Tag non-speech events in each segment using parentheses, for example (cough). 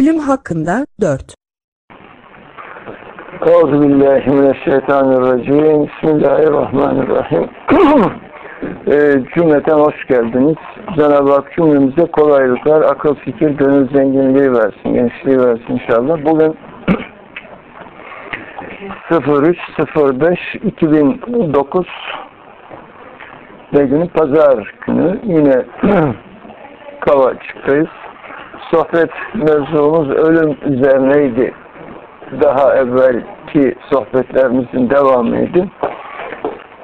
Ölüm hakkında 4. Euzubillahimineşşeytanirracim. Bismillahirrahmanirrahim. (clears throat) e, cümleten hoş geldiniz. Cenab-ı Hak cümlemize kolaylıklar, akıl, fikir, gönül zenginliği versin, gençliği versin inşallah. Bugün 03.05.2009 ve günü pazar günü yine (clears throat) Kavaçık'tayız. Sohbet mevzumuz ölüm üzerineydi. Daha evvelki sohbetlerimizin devamıydı.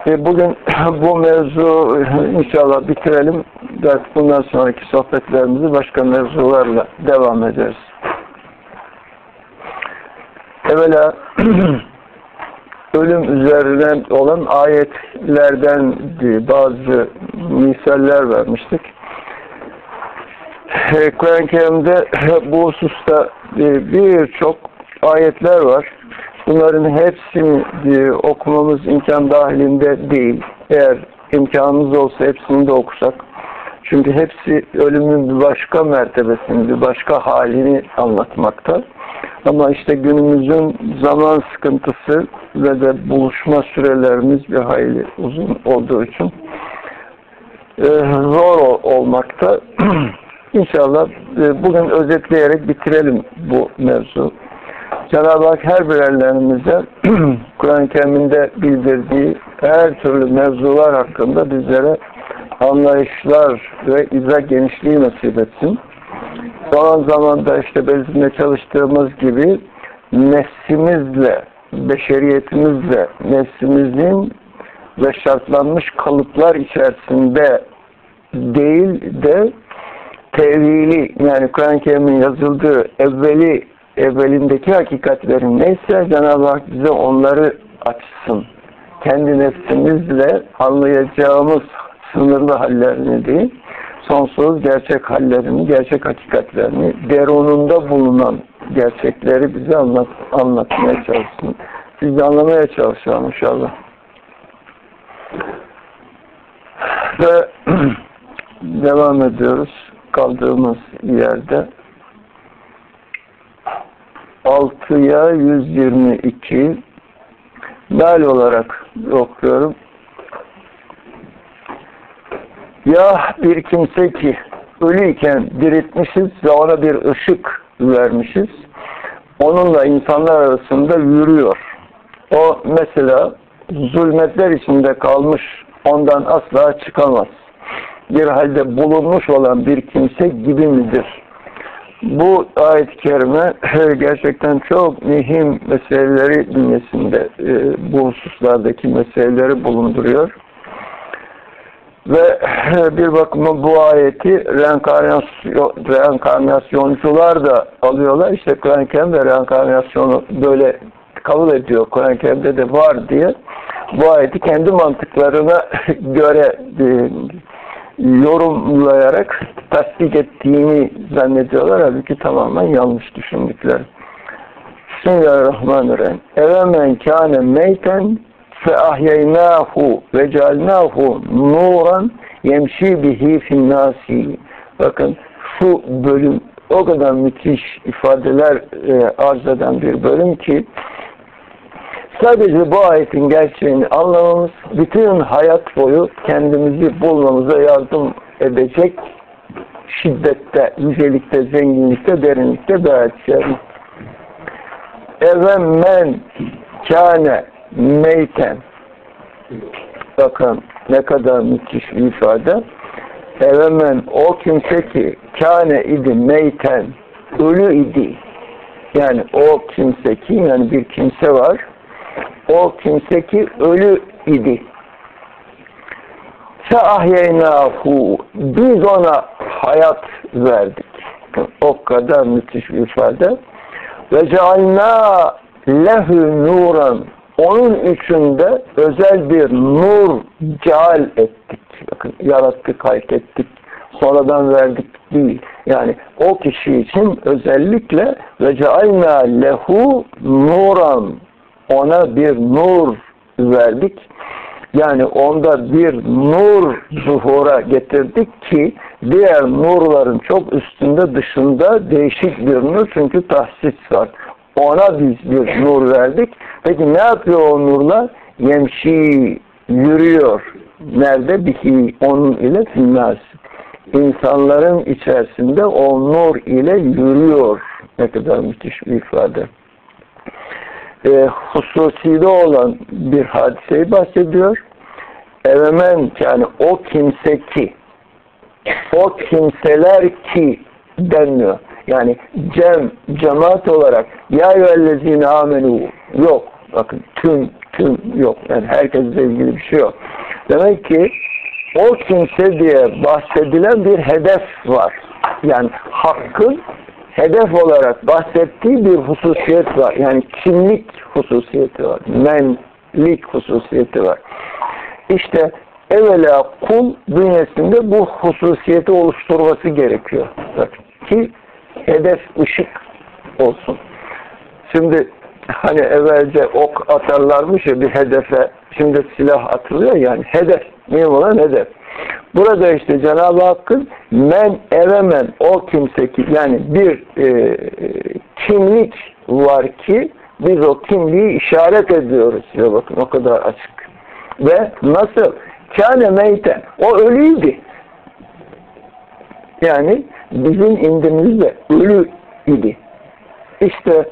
Ve bugün (clears throat) bu mevzu (clears throat) inşallah bitirelim. Bundan sonraki sohbetlerimizi başka mevzularla devam ederiz. Evvela (clears throat) ölüm üzerine olan ayetlerden bazı misaller vermiştik. Kur'an-ı Kerim'de (laughs) bu hususta birçok ayetler var. Bunların hepsini okumamız imkan dahilinde değil. Eğer imkanımız olsa hepsini de okusak. Çünkü hepsi ölümün bir başka mertebesini, bir başka halini anlatmakta. Ama işte günümüzün zaman sıkıntısı ve de buluşma sürelerimiz bir hayli uzun olduğu için zor olmakta. (clears throat) İnşallah bugün özetleyerek bitirelim bu mevzu. Cenab-ı Hak her birerlerimize (clears throat) Kur'an-ı Kerim'inde bildirdiği her türlü mevzular hakkında bizlere anlayışlar ve izah genişliği nasip etsin. Zaman zamanda işte bizimle çalıştığımız gibi nefsimizle, beşeriyetimizle, nefsimizin ve şartlanmış kalıplar içerisinde değil de tevili yani Kur'an-ı Kerim'in yazıldığı evveli evvelindeki hakikatlerin neyse Cenab-ı Hak bize onları açsın. Kendi nefsimizle anlayacağımız sınırlı hallerini değil, sonsuz gerçek hallerini, gerçek hakikatlerini, deronunda bulunan gerçekleri bize anlat, anlatmaya çalışsın. Biz anlamaya çalışalım inşallah. Ve (clears throat) devam ediyoruz kaldığımız yerde. 6'ya 122 Dal olarak okuyorum. Ya bir kimse ki ölüyken diriltmişiz ve ona bir ışık vermişiz. Onunla insanlar arasında yürüyor. O mesela zulmetler içinde kalmış ondan asla çıkamaz. Bir halde bulunmuş olan bir kimse gibi midir? Bu ayet-i kerime gerçekten çok mühim meseleleri bünyesinde bu hususlardaki meseleleri bulunduruyor. Ve bir bakıma bu ayeti reenkarnasyon, reenkarnasyoncular da alıyorlar. İşte Kur'an-ı Kerim de reenkarnasyonu böyle kabul ediyor. Kur'an-ı Kerim'de de var diye. Bu ayeti kendi mantıklarına (laughs) göre yorumlayarak tasdik ettiğini zannediyorlar. Halbuki tamamen yanlış düşündükleri. Bismillahirrahmanirrahim. Evemen kâne meyten fe ahyeynâhu ve cealnâhu nuran yemşi bihi finnâsi. Bakın şu bölüm o kadar müthiş ifadeler e, arz eden bir bölüm ki Sadece bu ayetin gerçeğini anlamamız, bütün hayat boyu kendimizi bulmamıza yardım edecek şiddette, yücelikte, zenginlikte, derinlikte ayet şerif. men kâne meyten bakın ne kadar müthiş bir ifade. men o kimse ki kâne idi meyten ölü idi. Yani o kimse ki yani bir kimse var o kimse ki ölü idi. Feahyeynahu biz ona hayat verdik. O kadar müthiş bir ifade. Ve cealna lehü nuran onun içinde özel bir nur ceal ettik. Bakın yarattık, hayat ettik. Sonradan verdik değil. Yani o kişi için özellikle ve cealna lehu nuran ona bir nur verdik. Yani onda bir nur zuhura getirdik ki diğer nurların çok üstünde dışında değişik bir nur çünkü tahsis var. Ona biz bir nur verdik. Peki ne yapıyor o nurlar? Yemşi yürüyor. Nerede? Bihi onun ile filmaz. İnsanların içerisinde o nur ile yürüyor. Ne kadar müthiş bir ifade. E, hususide olan bir hadiseyi bahsediyor. Evemen yani o kimse ki o kimseler ki denmiyor. Yani cem, cemaat olarak ya yüellezine amenu yok. Bakın tüm tüm yok. Yani herkesle ilgili bir şey yok. Demek ki o kimse diye bahsedilen bir hedef var. Yani hakkın hedef olarak bahsettiği bir hususiyet var. Yani kimlik hususiyeti var. Menlik hususiyeti var. İşte evvela kul bünyesinde bu hususiyeti oluşturması gerekiyor. Ki hedef ışık olsun. Şimdi hani evvelce ok atarlarmış ya bir hedefe şimdi silah atılıyor yani hedef mühim olan hedef. Burada işte Cenab-ı Hakk'ın men evemen o kimse ki yani bir e, kimlik var ki biz o kimliği işaret ediyoruz. Ya bakın o kadar açık. Ve nasıl? Kâne meyten. O ölüydü. Yani bizim indimizde ölü idi. İşte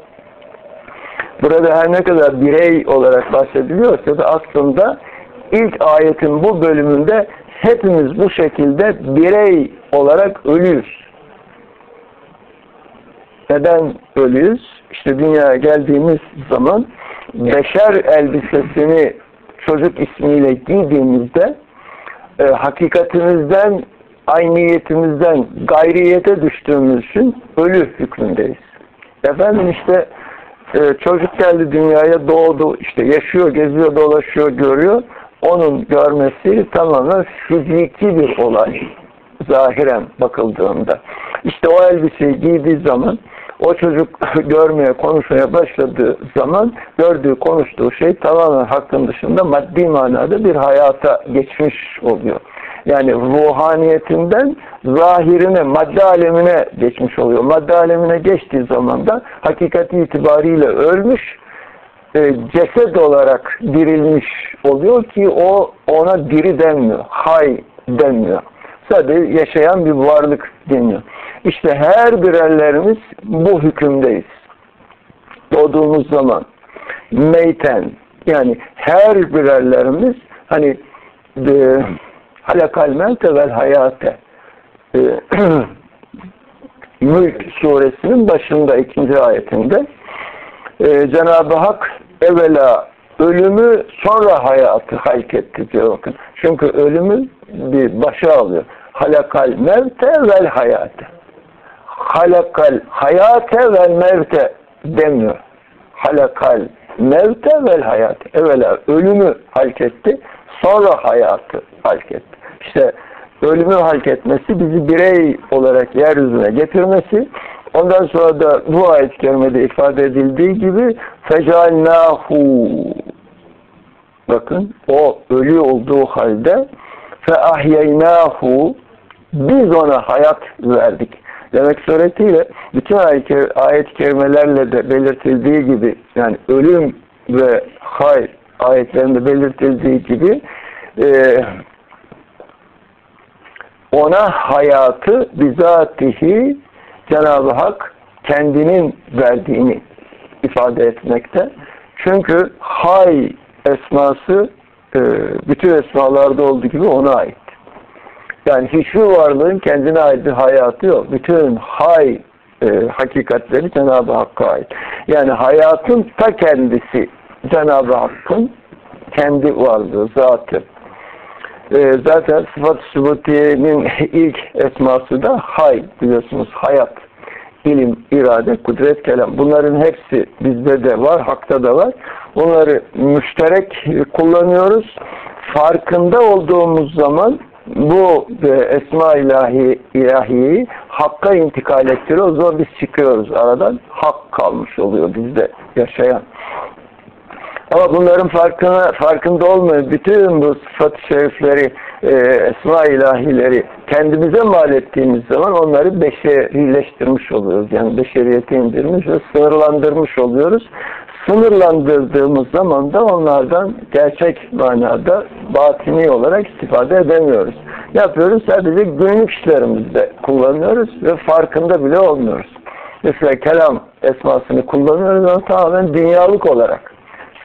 burada her ne kadar birey olarak bahsediliyorsa da aslında ilk ayetin bu bölümünde hepimiz bu şekilde birey olarak ölüyüz. Neden ölüyüz? İşte dünyaya geldiğimiz zaman beşer elbisesini çocuk ismiyle giydiğimizde e, hakikatimizden, ayniyetimizden gayriyete düştüğümüz için ölü hükmündeyiz. Efendim işte e, çocuk geldi dünyaya doğdu, işte yaşıyor, geziyor, dolaşıyor, görüyor. Onun görmesi tamamen fiziki bir olay. Zahiren bakıldığında. İşte o elbiseyi giydiği zaman o çocuk (laughs) görmeye, konuşmaya başladığı zaman gördüğü, konuştuğu şey tamamen hakkın dışında maddi manada bir hayata geçmiş oluyor. Yani ruhaniyetinden zahirine, madde alemine geçmiş oluyor. Madde alemine geçtiği zaman da hakikat itibariyle ölmüş, e, ceset olarak dirilmiş oluyor ki o ona diri denmiyor, hay denmiyor. Sadece yaşayan bir varlık deniyor. İşte her birerlerimiz bu hükümdeyiz. Doğduğumuz zaman meyten yani her birerlerimiz hani e, halakal mente vel hayate e, (clears throat) Mülk suresinin başında ikinci ayetinde e, Cenab-ı Hak evvela ölümü sonra hayatı diyor bakın. Çünkü ölümü bir başa alıyor. Halakal mevte vel hayate halakal hayate vel mevte demiyor. Halakal mevte vel hayate. Evvela ölümü halk etti, sonra hayatı halk etti. İşte ölümü halk etmesi bizi birey olarak yeryüzüne getirmesi ondan sonra da bu ayet-i kerimede ifade edildiği gibi fecalnahu bakın o ölü olduğu halde fe ahyeynahu biz ona hayat verdik. Demek suretiyle bütün ayet-i kerimelerle de belirtildiği gibi yani ölüm ve hayır ayetlerinde belirtildiği gibi e, ona hayatı bizatihi Cenab-ı Hak kendinin verdiğini ifade etmekte. Çünkü hay esması e, bütün esmalarda olduğu gibi ona ait. Yani hiçbir varlığın kendine ait bir hayatı yok. Bütün hay e, hakikatleri Cenab-ı Hakk'a ait. Yani hayatın ta kendisi Cenab-ı Hakk'ın kendi varlığı, zatı. E, zaten sıfat-ı sübutiyenin (laughs) ilk esması da hay biliyorsunuz. Hayat, ilim, irade, kudret, kelam. Bunların hepsi bizde de var, hakta da var. Bunları müşterek kullanıyoruz. Farkında olduğumuz zaman bu e, esma ilahi ilahiyi hakka intikal ettiriyor. O zaman biz çıkıyoruz aradan. Hak kalmış oluyor bizde yaşayan. Ama bunların farkına, farkında olmuyor. Bütün bu sıfat-ı şerifleri e, esma ilahileri kendimize mal ettiğimiz zaman onları beşerileştirmiş oluyoruz. Yani beşeriyete indirmiş ve sınırlandırmış oluyoruz. Sınırlandırdığımız zaman da onlardan gerçek manada batini olarak istifade edemiyoruz. Yapıyoruz? Sadece günlük işlerimizde kullanıyoruz ve farkında bile olmuyoruz. Mesela kelam esmasını kullanıyoruz ama tamamen dünyalık olarak.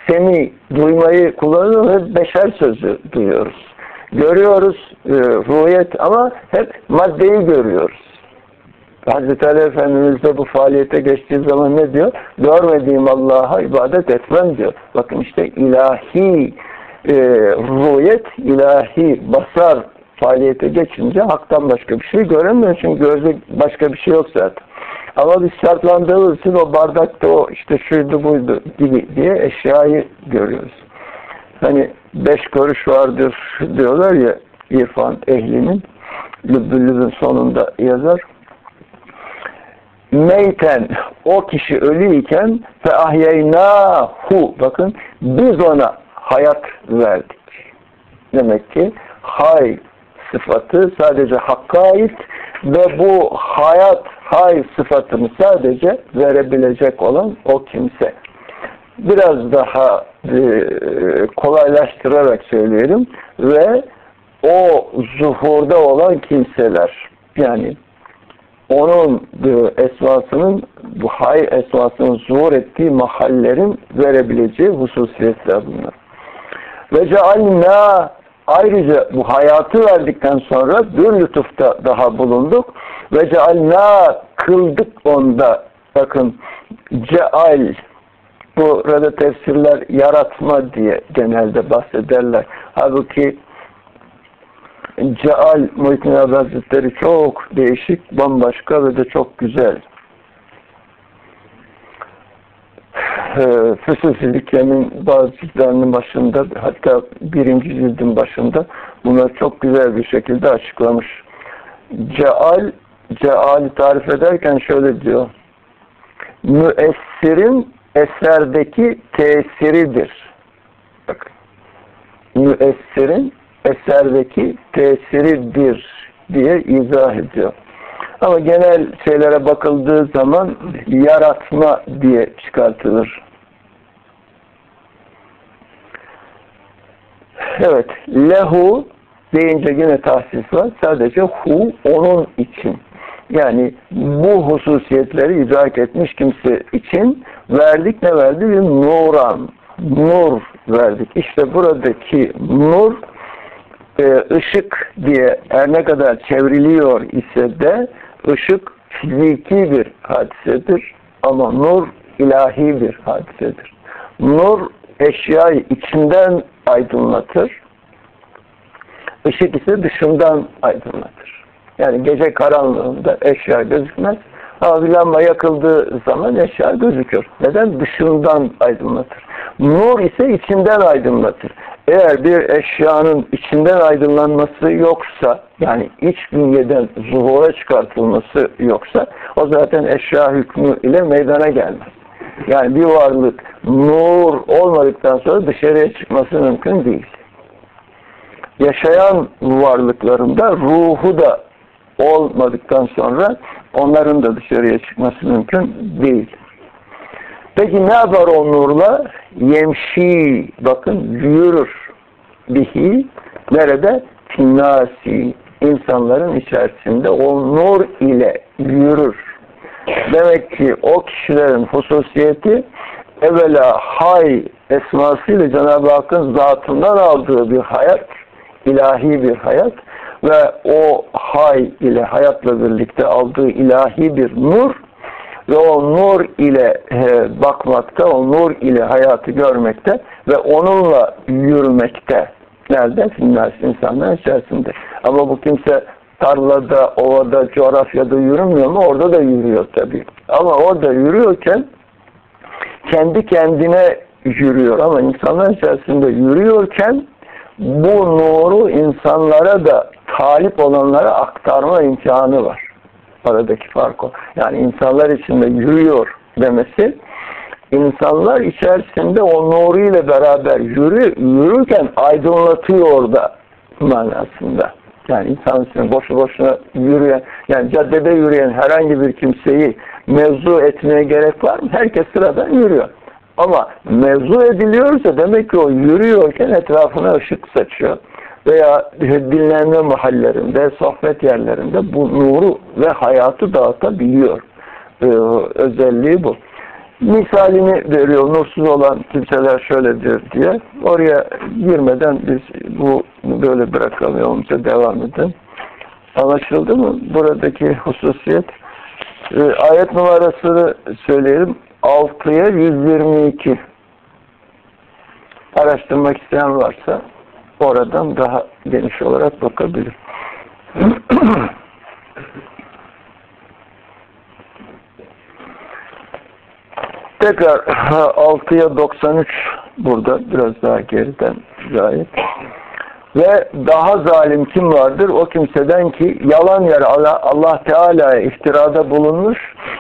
Semi, duymayı kullanıyoruz ve beşer sözü duyuyoruz. Görüyoruz e, ruhiyet ama hep maddeyi görüyoruz. Hazreti Ali Efendimiz de bu faaliyete geçtiği zaman ne diyor? Görmediğim Allah'a ibadet etmem diyor. Bakın işte ilahi e, ruhiyet, ilahi basar faaliyete geçince haktan başka bir şey göremiyor. Çünkü gözde başka bir şey yok zaten. Ama biz şartlandığımız için o bardakta o işte şuydu buydu gibi diye eşyayı görüyoruz. Hani beş görüş vardır diyorlar ya irfan ehlinin Lübbülübün sonunda yazar. Meyten o kişi ölüyken fe ahyeynahu bakın biz ona hayat verdik. Demek ki hay sıfatı sadece hakka ait ve bu hayat hay sıfatını sadece verebilecek olan o kimse. Biraz daha e, kolaylaştırarak söyleyelim ve o zuhurda olan kimseler yani onun e, esmasının bu hay esmasının zuhur ettiği mahallerin verebileceği hususiyetler bunlar. Ve cealna ayrıca bu hayatı verdikten sonra bir lütufta daha bulunduk. Ve cealna kıldık onda bakın ceal burada tefsirler yaratma diye genelde bahsederler. Halbuki Ceal Muhittin Hazretleri çok değişik, bambaşka ve de çok güzel. Ee, Füsusilikiye'nin bazı ciltlerinin başında hatta birinci cildin başında bunları çok güzel bir şekilde açıklamış. Ceal, ceali tarif ederken şöyle diyor. Müessirin eserdeki tesiridir. Bakın. Müessirin eserdeki tesiridir diye izah ediyor. Ama genel şeylere bakıldığı zaman yaratma diye çıkartılır. Evet, lehu deyince yine tahsis var. Sadece hu onun için. Yani bu hususiyetleri idrak etmiş kimse için verdik ne verdi? Bir nuran, nur verdik. İşte buradaki nur e, ışık diye her ne kadar çevriliyor ise de ışık fiziki bir hadisedir ama nur ilahi bir hadisedir. Nur eşyayı içinden aydınlatır. Işık ise dışından aydınlatır. Yani gece karanlığında eşya gözükmez. Ama bir lamba yakıldığı zaman eşya gözükür. Neden? Dışından aydınlatır. Nur ise içinden aydınlatır. Eğer bir eşyanın içinden aydınlanması yoksa, yani iç bünyeden zuhura çıkartılması yoksa, o zaten eşya hükmü ile meydana gelmez. Yani bir varlık nur olmadıktan sonra dışarıya çıkması mümkün değil. Yaşayan varlıklarında ruhu da olmadıktan sonra onların da dışarıya çıkması mümkün değil. Peki ne yapar o nurla? Yemşi, bakın yürür bihi, nerede? Finnasi, insanların içerisinde o nur ile yürür. Demek ki o kişilerin hususiyeti evvela hay esmasıyla Cenab-ı Hakk'ın zatından aldığı bir hayat, ilahi bir hayat ve o hay ile hayatla birlikte aldığı ilahi bir nur ve o nur ile bakmakta, o nur ile hayatı görmekte ve onunla yürümekte. Nerede? Finnas insanların içerisinde. Ama bu kimse tarlada, ovada, coğrafyada yürümüyor mu? Orada da yürüyor tabii. Ama orada yürüyorken kendi kendine yürüyor ama insanlar içerisinde yürüyorken bu nuru insanlara da talip olanlara aktarma imkanı var. Aradaki fark o. Yani insanlar içinde yürüyor demesi insanlar içerisinde o nuru ile beraber yürü, yürürken aydınlatıyor da manasında. Yani insan için boşu boşuna yürüyen, yani caddede yürüyen herhangi bir kimseyi mevzu etmeye gerek var mı? Herkes sıradan yürüyor. Ama mevzu ediliyorsa demek ki o yürüyorken etrafına ışık saçıyor. Veya dinlenme mahallerinde, sohbet yerlerinde bu nuru ve hayatı dağıtabiliyor. Ee, özelliği bu. Misalini veriyor nursuz olan kimseler şöyledir diye. Oraya girmeden biz bu böyle bırakalım yolumuza devam edelim. Anlaşıldı mı? Buradaki hususiyet. Ee, ayet numarasını söyleyelim. 6'ya 122 araştırmak isteyen varsa oradan daha geniş olarak bakabilir. (clears throat) Tekrar 6'ya 93 burada biraz daha geriden ayet. Ve daha zalim kim vardır? O kimseden ki yalan yere Allah, Allah Teala'ya iftirada bulunmuş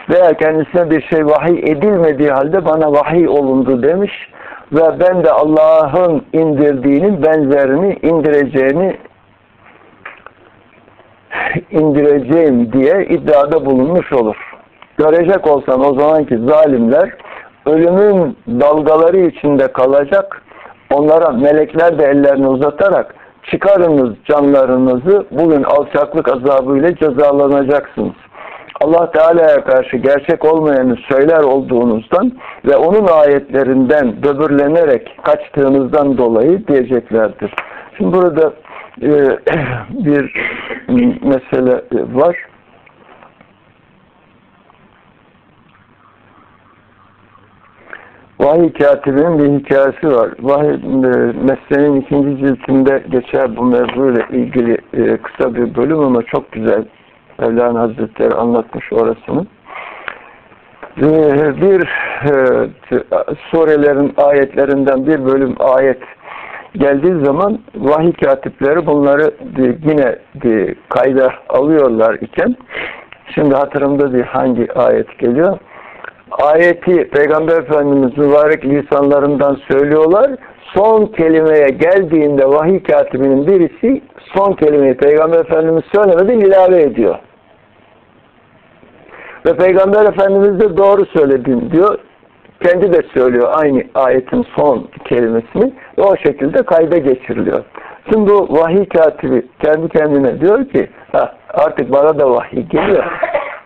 veya kendisine bir şey vahiy edilmediği halde bana vahiy olundu demiş ve ben de Allah'ın indirdiğinin benzerini indireceğini indireceğim diye iddiada bulunmuş olur. Görecek olsan o zamanki zalimler ölümün dalgaları içinde kalacak onlara melekler de ellerini uzatarak çıkarınız canlarınızı bugün alçaklık azabıyla cezalanacaksınız. Allah Teala'ya karşı gerçek olmayanı söyler olduğunuzdan ve onun ayetlerinden böbürlenerek kaçtığınızdan dolayı diyeceklerdir. Şimdi burada e, (clears throat) bir mesele var. Vahiy katibinin bir hikayesi var. Vahiy e, mesleğinin ikinci ciltinde geçer bu mevzuyla ilgili e, kısa bir bölüm ama çok güzel. Mevlana Hazretleri anlatmış orasını. E, bir e, surelerin ayetlerinden bir bölüm ayet geldiği zaman vahiy katipleri bunları yine kayda alıyorlar iken şimdi hatırımda değil hangi ayet geliyor ayeti Peygamber Efendimiz mübarek lisanlarından söylüyorlar. Son kelimeye geldiğinde vahiy katibinin birisi son kelimeyi Peygamber Efendimiz söylemeden ilave ediyor. Ve Peygamber Efendimiz de doğru söyledin diyor. Kendi de söylüyor aynı ayetin son kelimesini ve o şekilde kayda geçiriliyor. Şimdi bu vahiy katibi kendi kendine diyor ki artık bana da vahiy geliyor.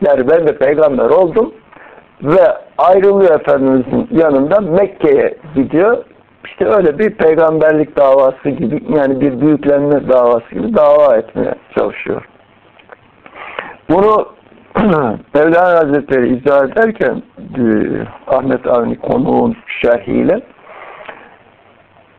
Yani ben de peygamber oldum ve ayrılıyor Efendimizin yanından Mekke'ye gidiyor. İşte öyle bir peygamberlik davası gibi yani bir büyüklenme davası gibi dava etmeye çalışıyor. Bunu (clears throat) Mevlana Hazretleri izah ederken e, Ahmet Avni konuğun şerhiyle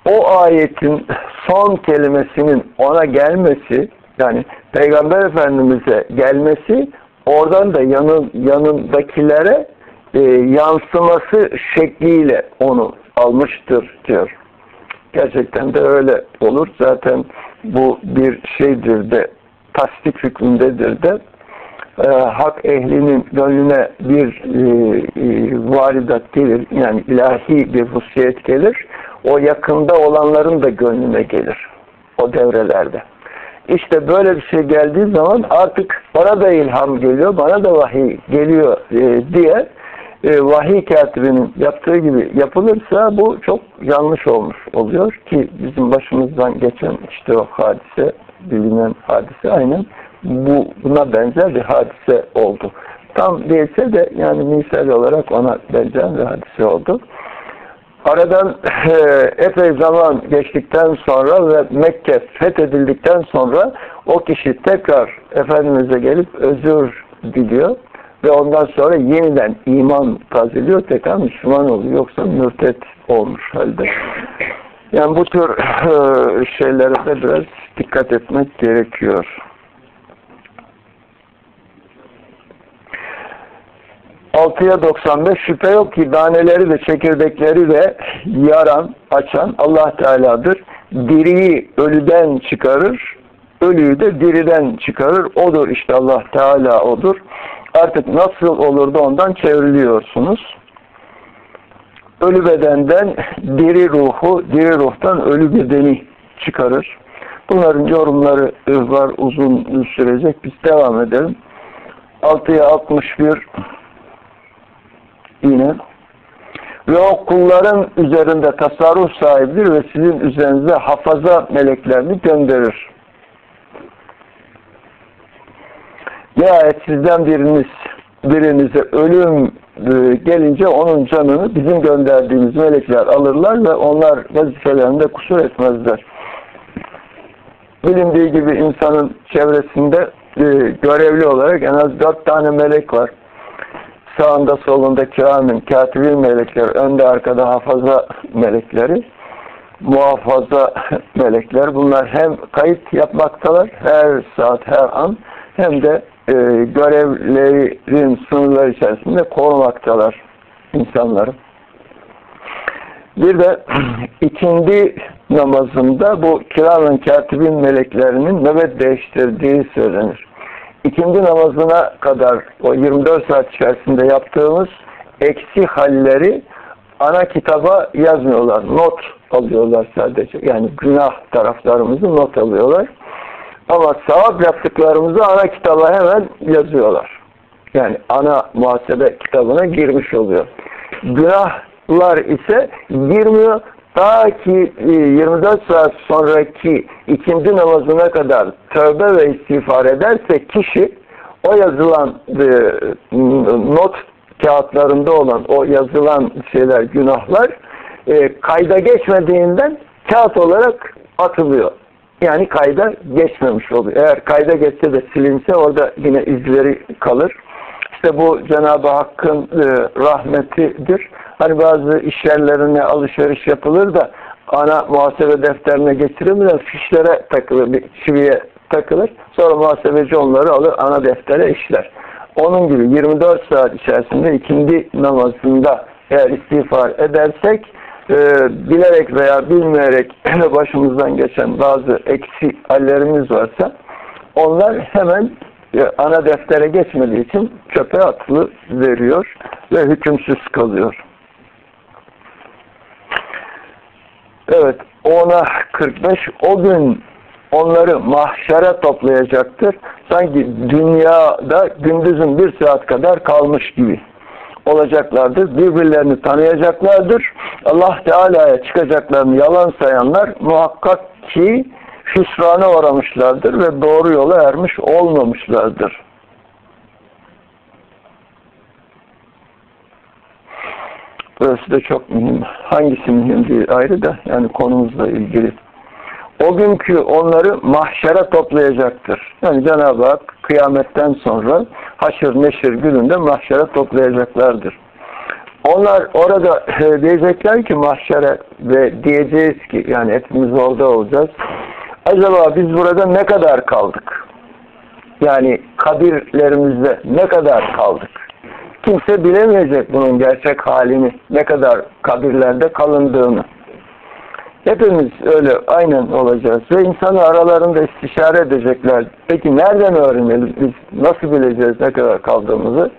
o ayetin son kelimesinin ona gelmesi yani Peygamber Efendimiz'e gelmesi oradan da yanın, yanındakilere e, yansıması şekliyle onu almıştır diyor. Gerçekten de öyle olur. Zaten bu bir şeydir de tasdik hükmündedir de e, hak ehlinin gönlüne bir e, e, varidat gelir. Yani ilahi bir hususiyet gelir. O yakında olanların da gönlüne gelir. O devrelerde. İşte böyle bir şey geldiği zaman artık bana da ilham geliyor, bana da vahiy geliyor e, diye e, vahiy katibinin yaptığı gibi yapılırsa bu çok yanlış olmuş oluyor ki bizim başımızdan geçen işte o hadise, bilinen hadise aynen bu buna benzer bir hadise oldu. Tam değilse de yani misal olarak ona benzer bir hadise oldu. Aradan e, epey zaman geçtikten sonra ve Mekke fethedildikten sonra o kişi tekrar Efendimiz'e gelip özür diliyor ve ondan sonra yeniden iman tazeliyor, tekrar Müslüman oluyor. Yoksa mürtet olmuş halde. Yani bu tür e, şeylere de biraz dikkat etmek gerekiyor. Altıya 95 şüphe yok ki daneleri ve çekirdekleri de yaran, açan Allah Teala'dır. Diriyi ölüden çıkarır, ölüyü de diriden çıkarır. Odur işte Allah Teala odur artık nasıl olur da ondan çevriliyorsunuz. Ölü bedenden diri ruhu, diri ruhtan ölü bedeni çıkarır. Bunların yorumları var uzun sürecek. Biz devam edelim. 6'ya 61 yine ve o kulların üzerinde tasarruf sahibidir ve sizin üzerinize hafaza meleklerini gönderir. Nihayet sizden biriniz birinize ölüm e, gelince onun canını bizim gönderdiğimiz melekler alırlar ve onlar vazifelerinde kusur etmezler. Bilindiği gibi insanın çevresinde e, görevli olarak en az dört tane melek var. Sağında solunda kiramin, katibin melekler, önde arkada hafaza melekleri, muhafaza (laughs) melekler. Bunlar hem kayıt yapmaktalar her saat, her an hem de e, görevlerin sınırları içerisinde korumaktalar insanları. Bir de (clears throat) ikindi namazında bu kiramen katibin meleklerinin nöbet değiştirdiği söylenir. İkindi namazına kadar o 24 saat içerisinde yaptığımız eksi halleri ana kitaba yazmıyorlar. Not alıyorlar sadece. Yani günah taraflarımızı not alıyorlar. Ama sevap yaptıklarımızı ana kitaba hemen yazıyorlar. Yani ana muhasebe kitabına girmiş oluyor. Günahlar ise girmiyor. Ta ki 24 e, saat sonraki ikindi namazına kadar tövbe ve istiğfar ederse kişi o yazılan e, not kağıtlarında olan o yazılan şeyler, günahlar e, kayda geçmediğinden kağıt olarak atılıyor yani kayda geçmemiş oluyor. Eğer kayda geçse de silinse orada yine izleri kalır. İşte bu Cenab-ı Hakk'ın e, rahmetidir. Hani bazı iş yerlerine alışveriş yapılır da ana muhasebe defterine getirilmeden fişlere takılır, bir çiviye takılır. Sonra muhasebeci onları alır, ana deftere işler. Onun gibi 24 saat içerisinde ikindi namazında eğer istiğfar edersek e, bilerek veya bilmeyerek (clears throat) başımızdan geçen bazı eksi hallerimiz varsa onlar hemen ana deftere geçmediği için çöpe atılı veriyor ve hükümsüz kalıyor. Evet, ona 45 o gün onları mahşere toplayacaktır. Sanki dünyada gündüzün bir saat kadar kalmış gibi olacaklardır. Birbirlerini tanıyacaklardır. Allah Teala'ya çıkacaklarını yalan sayanlar muhakkak ki hüsrana uğramışlardır ve doğru yola ermiş olmamışlardır. Burası da çok mühim. Hangisi mühim değil ayrı da yani konumuzla ilgili. O günkü onları mahşere toplayacaktır. Yani Cenab-ı Hak kıyametten sonra haşır neşir gününde mahşere toplayacaklardır. Onlar orada e, diyecekler ki mahşere ve diyeceğiz ki yani hepimiz orada olacağız. Acaba biz burada ne kadar kaldık? Yani kabirlerimizde ne kadar kaldık? Kimse bilemeyecek bunun gerçek halini, ne kadar kabirlerde kalındığını. Hepimiz öyle aynen olacağız. Ve insanı aralarında istişare edecekler. Peki nereden öğrenelim? Biz nasıl bileceğiz ne kadar kaldığımızı?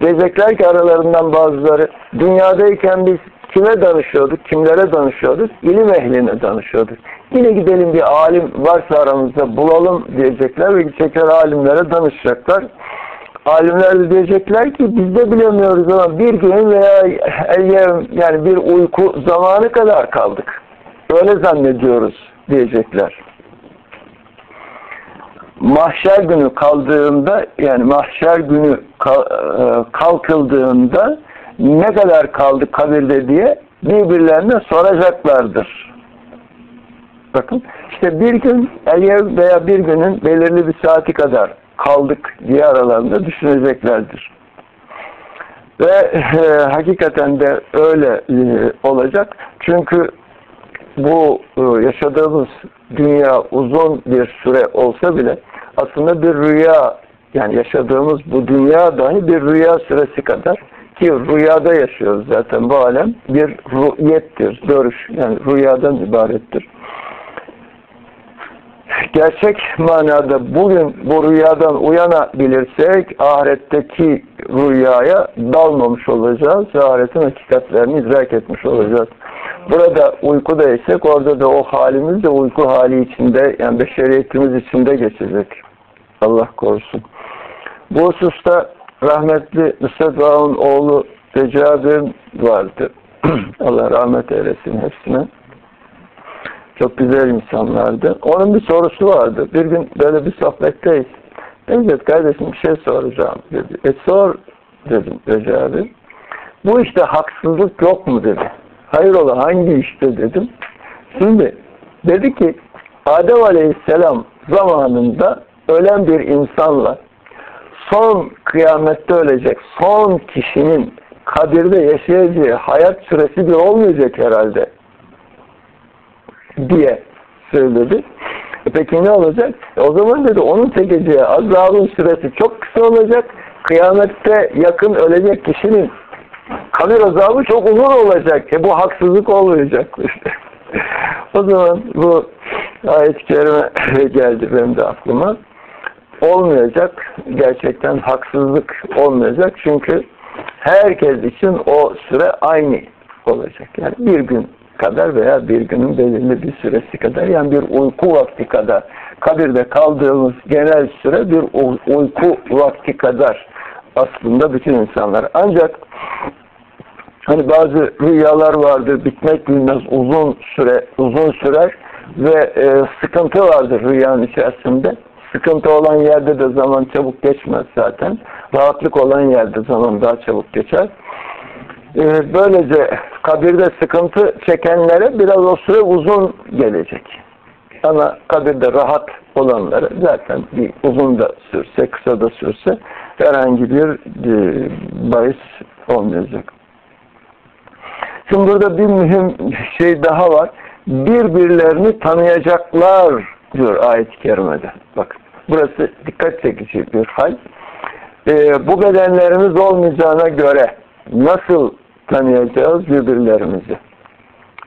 Diyecekler ki aralarından bazıları dünyadayken biz kime danışıyorduk, kimlere danışıyorduk? İlim ehline danışıyorduk. Yine gidelim bir alim varsa aramızda bulalım diyecekler ve gidecekler alimlere danışacaklar. Alimler de diyecekler ki biz de bilemiyoruz ama bir gün veya yani bir uyku zamanı kadar kaldık. Öyle zannediyoruz diyecekler. Mahşer günü kaldığında yani mahşer günü e, kalkıldığında ne kadar kaldı kabirde diye birbirlerine soracaklardır. Bakın işte bir gün veya bir günün belirli bir saati kadar kaldık diye aralarında düşüneceklerdir. Ve e, hakikaten de öyle e, olacak. Çünkü bu e, yaşadığımız dünya uzun bir süre olsa bile aslında bir rüya yani yaşadığımız bu dünya dahi bir rüya süresi kadar ki rüyada yaşıyoruz zaten bu alem bir rüyettir, görüş yani rüyadan ibarettir. Gerçek manada bugün bu rüyadan uyanabilirsek ahiretteki rüyaya dalmamış olacağız ve ahiretin hakikatlerini idrak etmiş olacağız. Burada uykudaysak orada da o halimiz de uyku hali içinde yani beşeriyetimiz içinde geçecek. Allah korusun. Bu hususta rahmetli Nusret Bağ'ın oğlu Recabim vardı. (clears throat) Allah rahmet eylesin hepsine. Çok güzel insanlardı. Onun bir sorusu vardı. Bir gün böyle bir sohbetteyiz. Evet kardeşim bir şey soracağım dedi. E sor dedim Recep Bu işte haksızlık yok mu dedi. Hayrola hangi işte dedim. Şimdi dedi ki Adem Aleyhisselam zamanında ölen bir insanla son kıyamette ölecek son kişinin kabirde yaşayacağı hayat süresi bir olmayacak herhalde diye söyledi. E peki ne olacak? E o zaman dedi onun çekeceği azabın süresi çok kısa olacak. Kıyamette yakın ölecek kişinin kabir azabı çok uzun olacak. E bu haksızlık olmayacak işte. (laughs) o zaman bu ayet-i kerime (laughs) geldi benim de aklıma. Olmayacak. Gerçekten haksızlık olmayacak. Çünkü herkes için o süre aynı olacak. Yani bir gün kadar veya bir günün belirli bir süresi kadar yani bir uyku vakti kadar kabirde kaldığımız genel süre bir uyku vakti kadar aslında bütün insanlar. Ancak hani bazı rüyalar vardır bitmek bilmez uzun süre uzun sürer ve e, sıkıntı vardır rüyanın içerisinde. Sıkıntı olan yerde de zaman çabuk geçmez zaten. Rahatlık olan yerde zaman daha çabuk geçer. Ee, böylece kabirde sıkıntı çekenlere biraz o süre uzun gelecek. Ama kabirde rahat olanlara zaten bir uzun da sürse, kısa da sürse herhangi bir e, bahis olmayacak. Şimdi burada bir mühim şey daha var. Birbirlerini tanıyacaklar diyor ayet-i kerimede. Bakın burası dikkat çekici bir hal. E, bu bedenlerimiz olmayacağına göre nasıl tanıyacağız birbirlerimizi?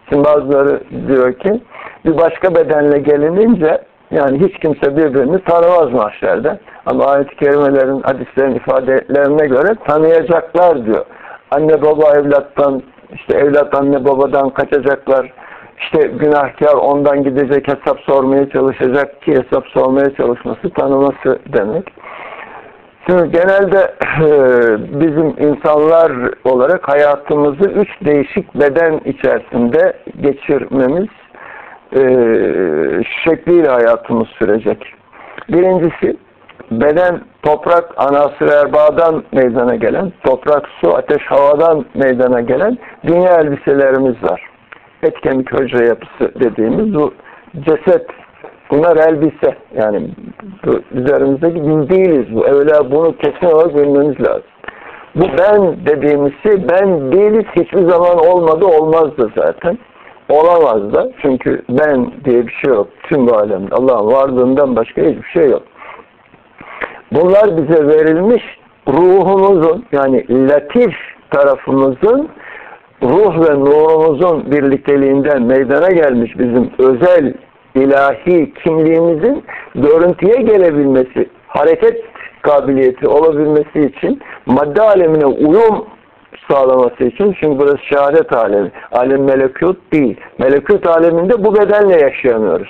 Şimdi bazıları diyor ki bir başka bedenle gelinince yani hiç kimse birbirini tanımaz mahşerde. Ama ayet-i kerimelerin, hadislerin ifadelerine göre tanıyacaklar diyor. Anne baba evlattan, işte evlat anne babadan kaçacaklar. İşte günahkar ondan gidecek hesap sormaya çalışacak ki hesap sormaya çalışması tanıması demek. Şimdi genelde e, bizim insanlar olarak hayatımızı üç değişik beden içerisinde geçirmemiz e, şekliyle hayatımız sürecek. Birincisi beden toprak anasır erbağdan meydana gelen, toprak, su, ateş, havadan meydana gelen dünya elbiselerimiz var. Et kemik hücre yapısı dediğimiz bu ceset Bunlar elbise. Yani bu, üzerimizdeki biz değiliz bu. Evvela bunu kesin olarak bilmemiz lazım. Bu ben dediğimiz şey ben değiliz hiçbir zaman olmadı olmazdı zaten. Olamaz da. Çünkü ben diye bir şey yok. Tüm bu alemde. Allah'ın varlığından başka hiçbir şey yok. Bunlar bize verilmiş ruhumuzun yani latif tarafımızın ruh ve nurumuzun birlikteliğinden meydana gelmiş bizim özel ilahi kimliğimizin görüntüye gelebilmesi, hareket kabiliyeti olabilmesi için madde alemine uyum sağlaması için çünkü burası şehadet alemi. Alem melekut değil. Melekut aleminde bu bedenle yaşayamıyoruz.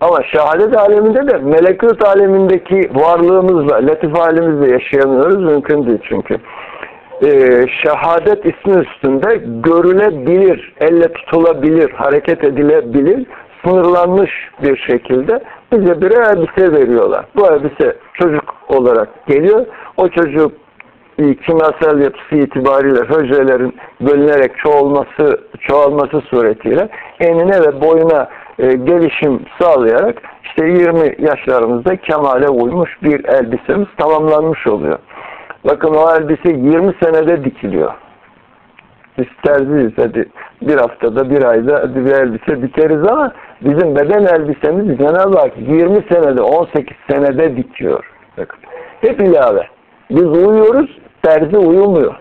Ama şehadet aleminde de melekut alemindeki varlığımızla, latif halimizle yaşayamıyoruz. Mümkün değil çünkü. Ee, şehadet ismi üstünde görülebilir, elle tutulabilir, hareket edilebilir sınırlanmış bir şekilde bize bir elbise veriyorlar. Bu elbise çocuk olarak geliyor. O çocuk e, kimyasal yapısı itibariyle hücrelerin bölünerek çoğalması, çoğalması suretiyle enine ve boyuna e, gelişim sağlayarak işte 20 yaşlarımızda kemale uymuş bir elbisemiz tamamlanmış oluyor. Bakın o elbise 20 senede dikiliyor. Biz terziyiz hadi bir haftada bir ayda bir elbise dikeriz ama bizim beden elbisemiz Cenab-ı Hak 20 senede 18 senede dikiyor. Bakın. Hep ilave. Biz uyuyoruz terzi uyumuyor.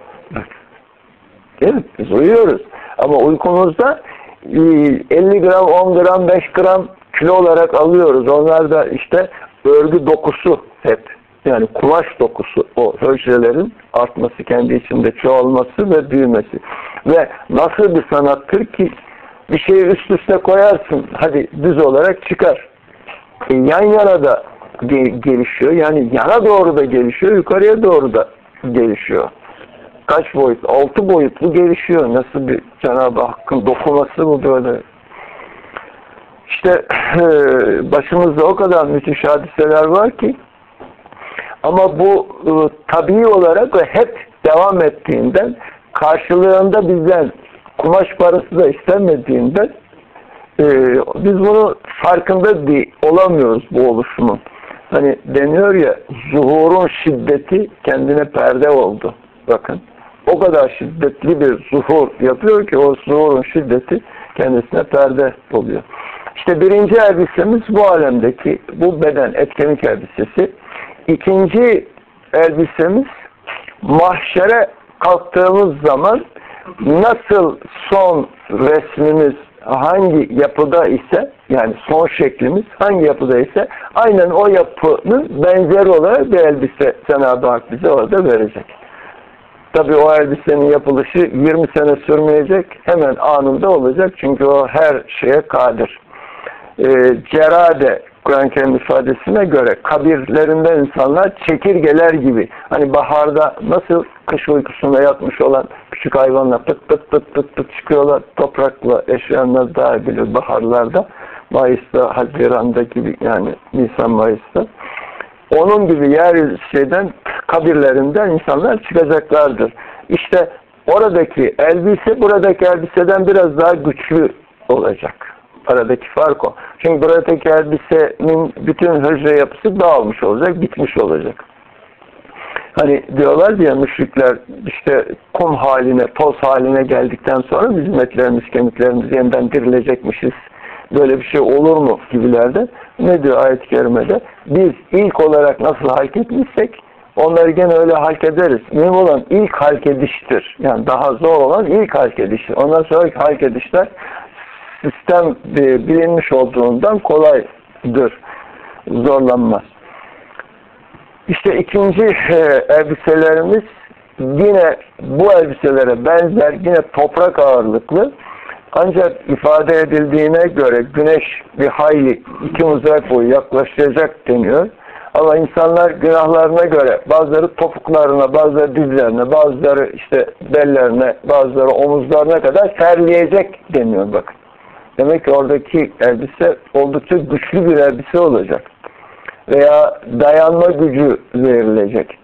Değil mi? Biz uyuyoruz. Ama uykumuzda 50 e, gram, 10 gram, 5 gram kilo olarak alıyoruz. Onlar da işte örgü dokusu hep. Yani kumaş dokusu o hücrelerin artması, kendi içinde çoğalması ve büyümesi. Ve nasıl bir sanattır ki bir şeyi üst üste koyarsın. Hadi düz olarak çıkar. E, yan yana da gelişiyor. Yani yana doğru da gelişiyor. Yukarıya doğru da gelişiyor. Kaç boyut? Altı boyutlu gelişiyor. Nasıl bir Cenab-ı Hakk'ın dokuması bu böyle. İşte başımızda o kadar müthiş hadiseler var ki ama bu e, tabii olarak hep devam ettiğinden karşılığında bizden kumaş parası da istenmediğinden e, biz bunu farkında değil, olamıyoruz bu oluşumun. Hani deniyor ya zuhurun şiddeti kendine perde oldu. Bakın o kadar şiddetli bir zuhur yapıyor ki o zuhurun şiddeti kendisine perde oluyor. İşte birinci elbisemiz bu alemdeki bu beden et elbisesi. İkinci elbisemiz mahşere kalktığımız zaman nasıl son resmimiz hangi yapıda ise yani son şeklimiz hangi yapıda ise aynen o yapının benzeri olarak bir elbise Cenab-ı Hak bize orada verecek. Tabi o elbisenin yapılışı 20 sene sürmeyecek. Hemen anında olacak. Çünkü o her şeye kadir. Ee, cerade Kur'an-ı Kerim ifadesine göre kabirlerinde insanlar çekirgeler gibi. Hani baharda nasıl kış uykusunda yatmış olan küçük hayvanlar tık tık tık tık tık çıkıyorlar. Toprakla yaşayanlar daha bilir baharlarda. Mayıs'ta, Haziran'da gibi yani Nisan Mayıs'ta. Onun gibi yer şeyden kabirlerinden insanlar çıkacaklardır. İşte oradaki elbise buradaki elbiseden biraz daha güçlü olacak. Aradaki fark o. Çünkü buradaki elbisenin bütün hücre yapısı dağılmış olacak, bitmiş olacak. Hani diyorlar ya müşrikler işte kum haline, toz haline geldikten sonra bizim etlerimiz, kemiklerimiz yeniden dirilecekmişiz. Böyle bir şey olur mu gibilerde. Ne diyor ayet-i kerimede? Biz ilk olarak nasıl halk etmişsek onları gene öyle halk ederiz. Mühim olan ilk halk ediştir. Yani daha zor olan ilk halk ediştir. Ondan sonraki halk edişler sistem e, bilinmiş olduğundan kolaydır. Zorlanmaz. İşte ikinci e, elbiselerimiz yine bu elbiselere benzer, yine toprak ağırlıklı ancak ifade edildiğine göre güneş bir hayli iki mızrak boyu yaklaşacak deniyor. Ama insanlar günahlarına göre bazıları topuklarına, bazıları dizlerine, bazıları işte bellerine, bazıları omuzlarına kadar terleyecek deniyor bakın. Demek ki oradaki elbise oldukça güçlü bir elbise olacak. Veya dayanma gücü verilecek.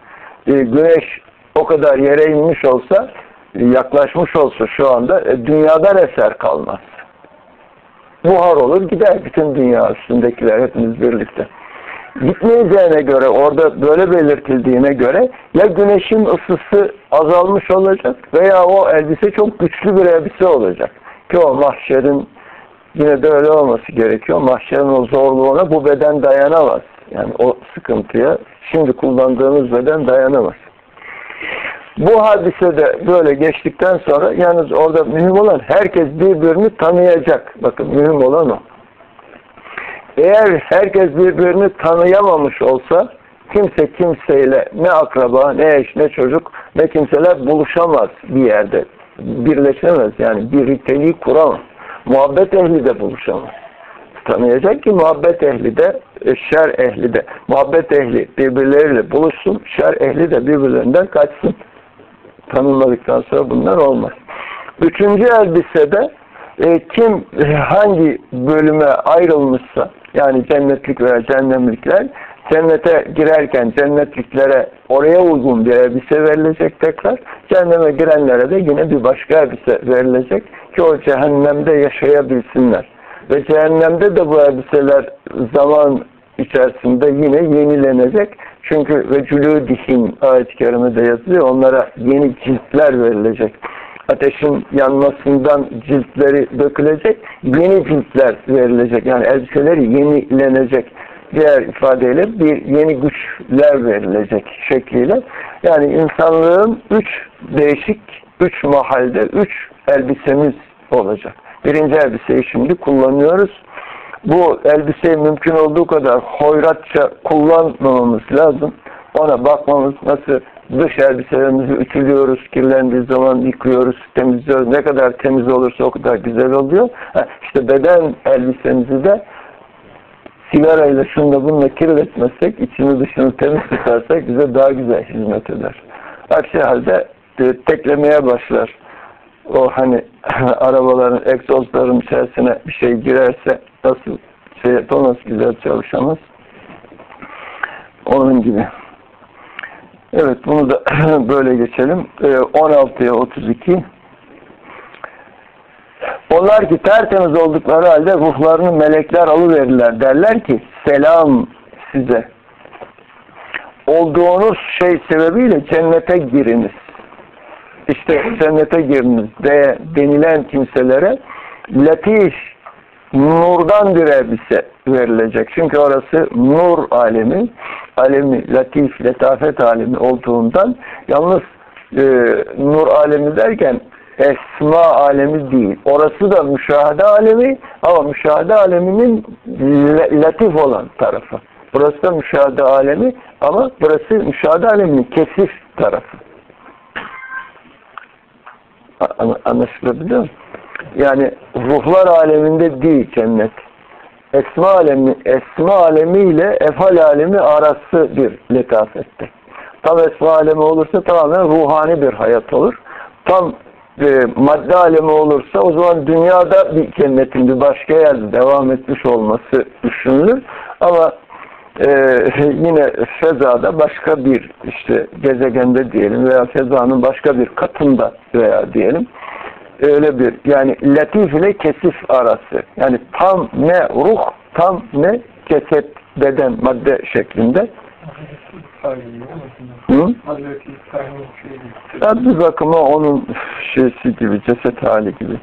E, güneş o kadar yere inmiş olsa, yaklaşmış olsa şu anda e, dünyadan eser kalmaz. Buhar olur gider bütün dünya üstündekiler hepimiz birlikte. Gitmeyeceğine göre orada böyle belirtildiğine göre ya güneşin ısısı azalmış olacak veya o elbise çok güçlü bir elbise olacak. Ki o mahşerin Yine de öyle olması gerekiyor. Mahşerin o zorluğuna bu beden dayanamaz. Yani o sıkıntıya şimdi kullandığımız beden dayanamaz. Bu hadise de böyle geçtikten sonra yalnız orada mühim olan herkes birbirini tanıyacak. Bakın mühim olan o. Eğer herkes birbirini tanıyamamış olsa kimse kimseyle ne akraba, ne eş, ne çocuk, ne kimseler buluşamaz bir yerde. Birleşemez yani bir riteliği kuramaz muhabbet ehli de buluşamaz. Tanıyacak ki muhabbet ehli de, e, şer ehli de, muhabbet ehli birbirleriyle buluşsun, şer ehli de birbirlerinden kaçsın. Tanınmadıktan sonra bunlar olmaz. Üçüncü elbisede e, kim e, hangi bölüme ayrılmışsa yani cennetlik veya cehennemlikler cennete girerken cennetliklere oraya uygun bir elbise verilecek tekrar. Cehenneme girenlere de yine bir başka elbise verilecek ki o cehennemde yaşayabilsinler. Ve cehennemde de bu elbiseler zaman içerisinde yine yenilenecek. Çünkü ve cülüdihim ayet-i kerimede yazıyor. Onlara yeni ciltler verilecek. Ateşin yanmasından ciltleri dökülecek. Yeni ciltler verilecek. Yani elbiseleri yenilenecek diğer ifadeyle bir yeni güçler verilecek şekliyle. Yani insanlığın üç değişik, üç mahalde, üç elbisemiz olacak. Birinci elbiseyi şimdi kullanıyoruz. Bu elbiseyi mümkün olduğu kadar hoyratça kullanmamamız lazım. Ona bakmamız nasıl dış elbiselerimizi ütülüyoruz, kirlendiği zaman yıkıyoruz, temizliyoruz. Ne kadar temiz olursa o kadar güzel oluyor. İşte beden elbisemizi de sigarayla şunla bununla kirletmezsek, içini dışını temiz tutarsak bize daha güzel hizmet eder. Aksi halde e, teklemeye başlar. O hani (laughs) arabaların egzozların içerisine bir şey girerse nasıl şey yapamaz, güzel çalışamaz. Onun gibi. Evet bunu da (clears throat) böyle geçelim. E, 16'ya 32 onlar ki tertemiz oldukları halde ruhlarını melekler alıverirler. Derler ki selam size. Olduğunuz şey sebebiyle cennete giriniz. İşte cennete giriniz de denilen kimselere latif, nurdan bir elbise verilecek. Çünkü orası nur alemi, alemi, latif, letafet alemi olduğundan yalnız e, nur alemi derken esma alemi değil. Orası da müşahede alemi ama müşahede aleminin latif olan tarafı. Burası da müşahede alemi ama burası müşahede aleminin kesif tarafı. Anlaşılabiliyor mu? Yani ruhlar aleminde değil cennet. Esma alemi, esma alemi ile efal alemi arası bir letafette. Tam esma alemi olursa tamamen ruhani bir hayat olur. Tam e, madde alemi olursa o zaman dünyada bir cennetin bir başka yerde devam etmiş olması düşünülür. Ama e, yine fezada başka bir işte gezegende diyelim veya fezanın başka bir katında veya diyelim öyle bir yani latif ile kesif arası yani tam ne ruh tam ne ceset beden madde şeklinde Hı? Ya bir bakıma onun şeysi gibi, ceset hali gibi.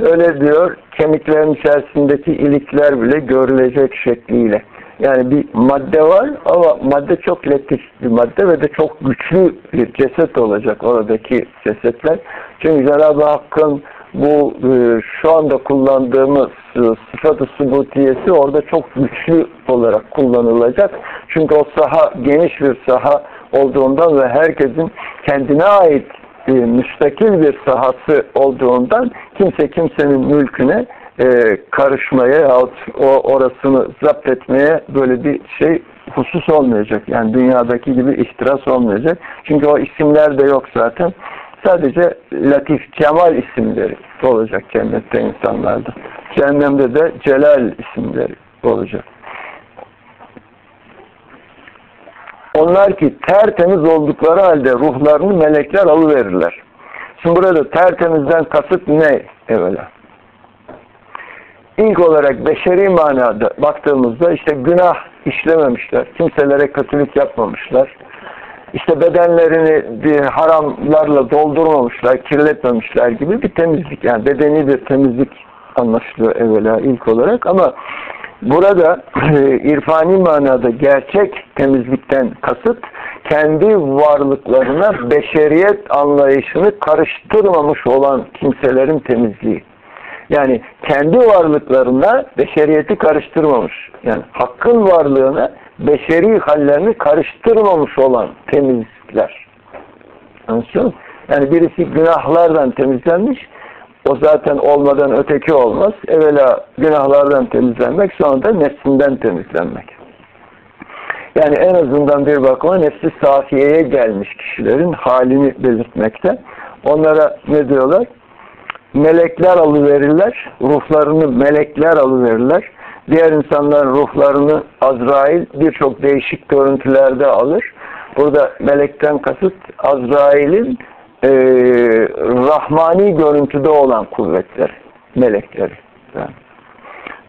Öyle diyor, kemiklerin içerisindeki ilikler bile görülecek şekliyle. Yani bir madde var ama madde çok latif bir madde ve de çok güçlü bir ceset olacak oradaki cesetler. Çünkü Cenab-ı Hakk'ın bu e, şu anda kullandığımız sıfatı subutiyesi orada çok güçlü olarak kullanılacak. Çünkü o saha geniş bir saha olduğundan ve herkesin kendine ait e, müstakil bir sahası olduğundan kimse kimsenin mülküne e, karışmaya yahut o orasını zapt etmeye böyle bir şey husus olmayacak. Yani dünyadaki gibi ihtiras olmayacak. Çünkü o isimler de yok zaten. Sadece Latif, Cemal isimleri olacak cennette insanlarda. Cehennemde de Celal isimleri olacak. Onlar ki tertemiz oldukları halde ruhlarını melekler alıverirler. Şimdi burada tertemizden kasıt ne evvela? İlk olarak beşeri manada baktığımızda işte günah işlememişler, kimselere kötülük yapmamışlar, işte bedenlerini bir haramlarla doldurmamışlar, kirletmemişler gibi bir temizlik yani bedeni bir temizlik anlaşılıyor evvela ilk olarak ama burada (clears throat) e, irfani manada gerçek temizlikten kasıt kendi varlıklarına beşeriyet anlayışını karıştırmamış olan kimselerin temizliği. Yani kendi varlıklarına beşeriyeti karıştırmamış. Yani hakkın varlığına beşeri hallerini karıştırmamış olan temizlikler. Anlıyor Yani birisi günahlardan temizlenmiş, o zaten olmadan öteki olmaz. Evvela günahlardan temizlenmek, sonra da nefsinden temizlenmek. Yani en azından bir bakıma nefsi safiyeye gelmiş kişilerin halini belirtmekte. Onlara ne diyorlar? Melekler alıverirler, ruhlarını melekler alıverirler diğer insanların ruhlarını Azrail birçok değişik görüntülerde alır. Burada melekten kasıt Azrail'in e, rahmani görüntüde olan kuvvetleri, melekleri.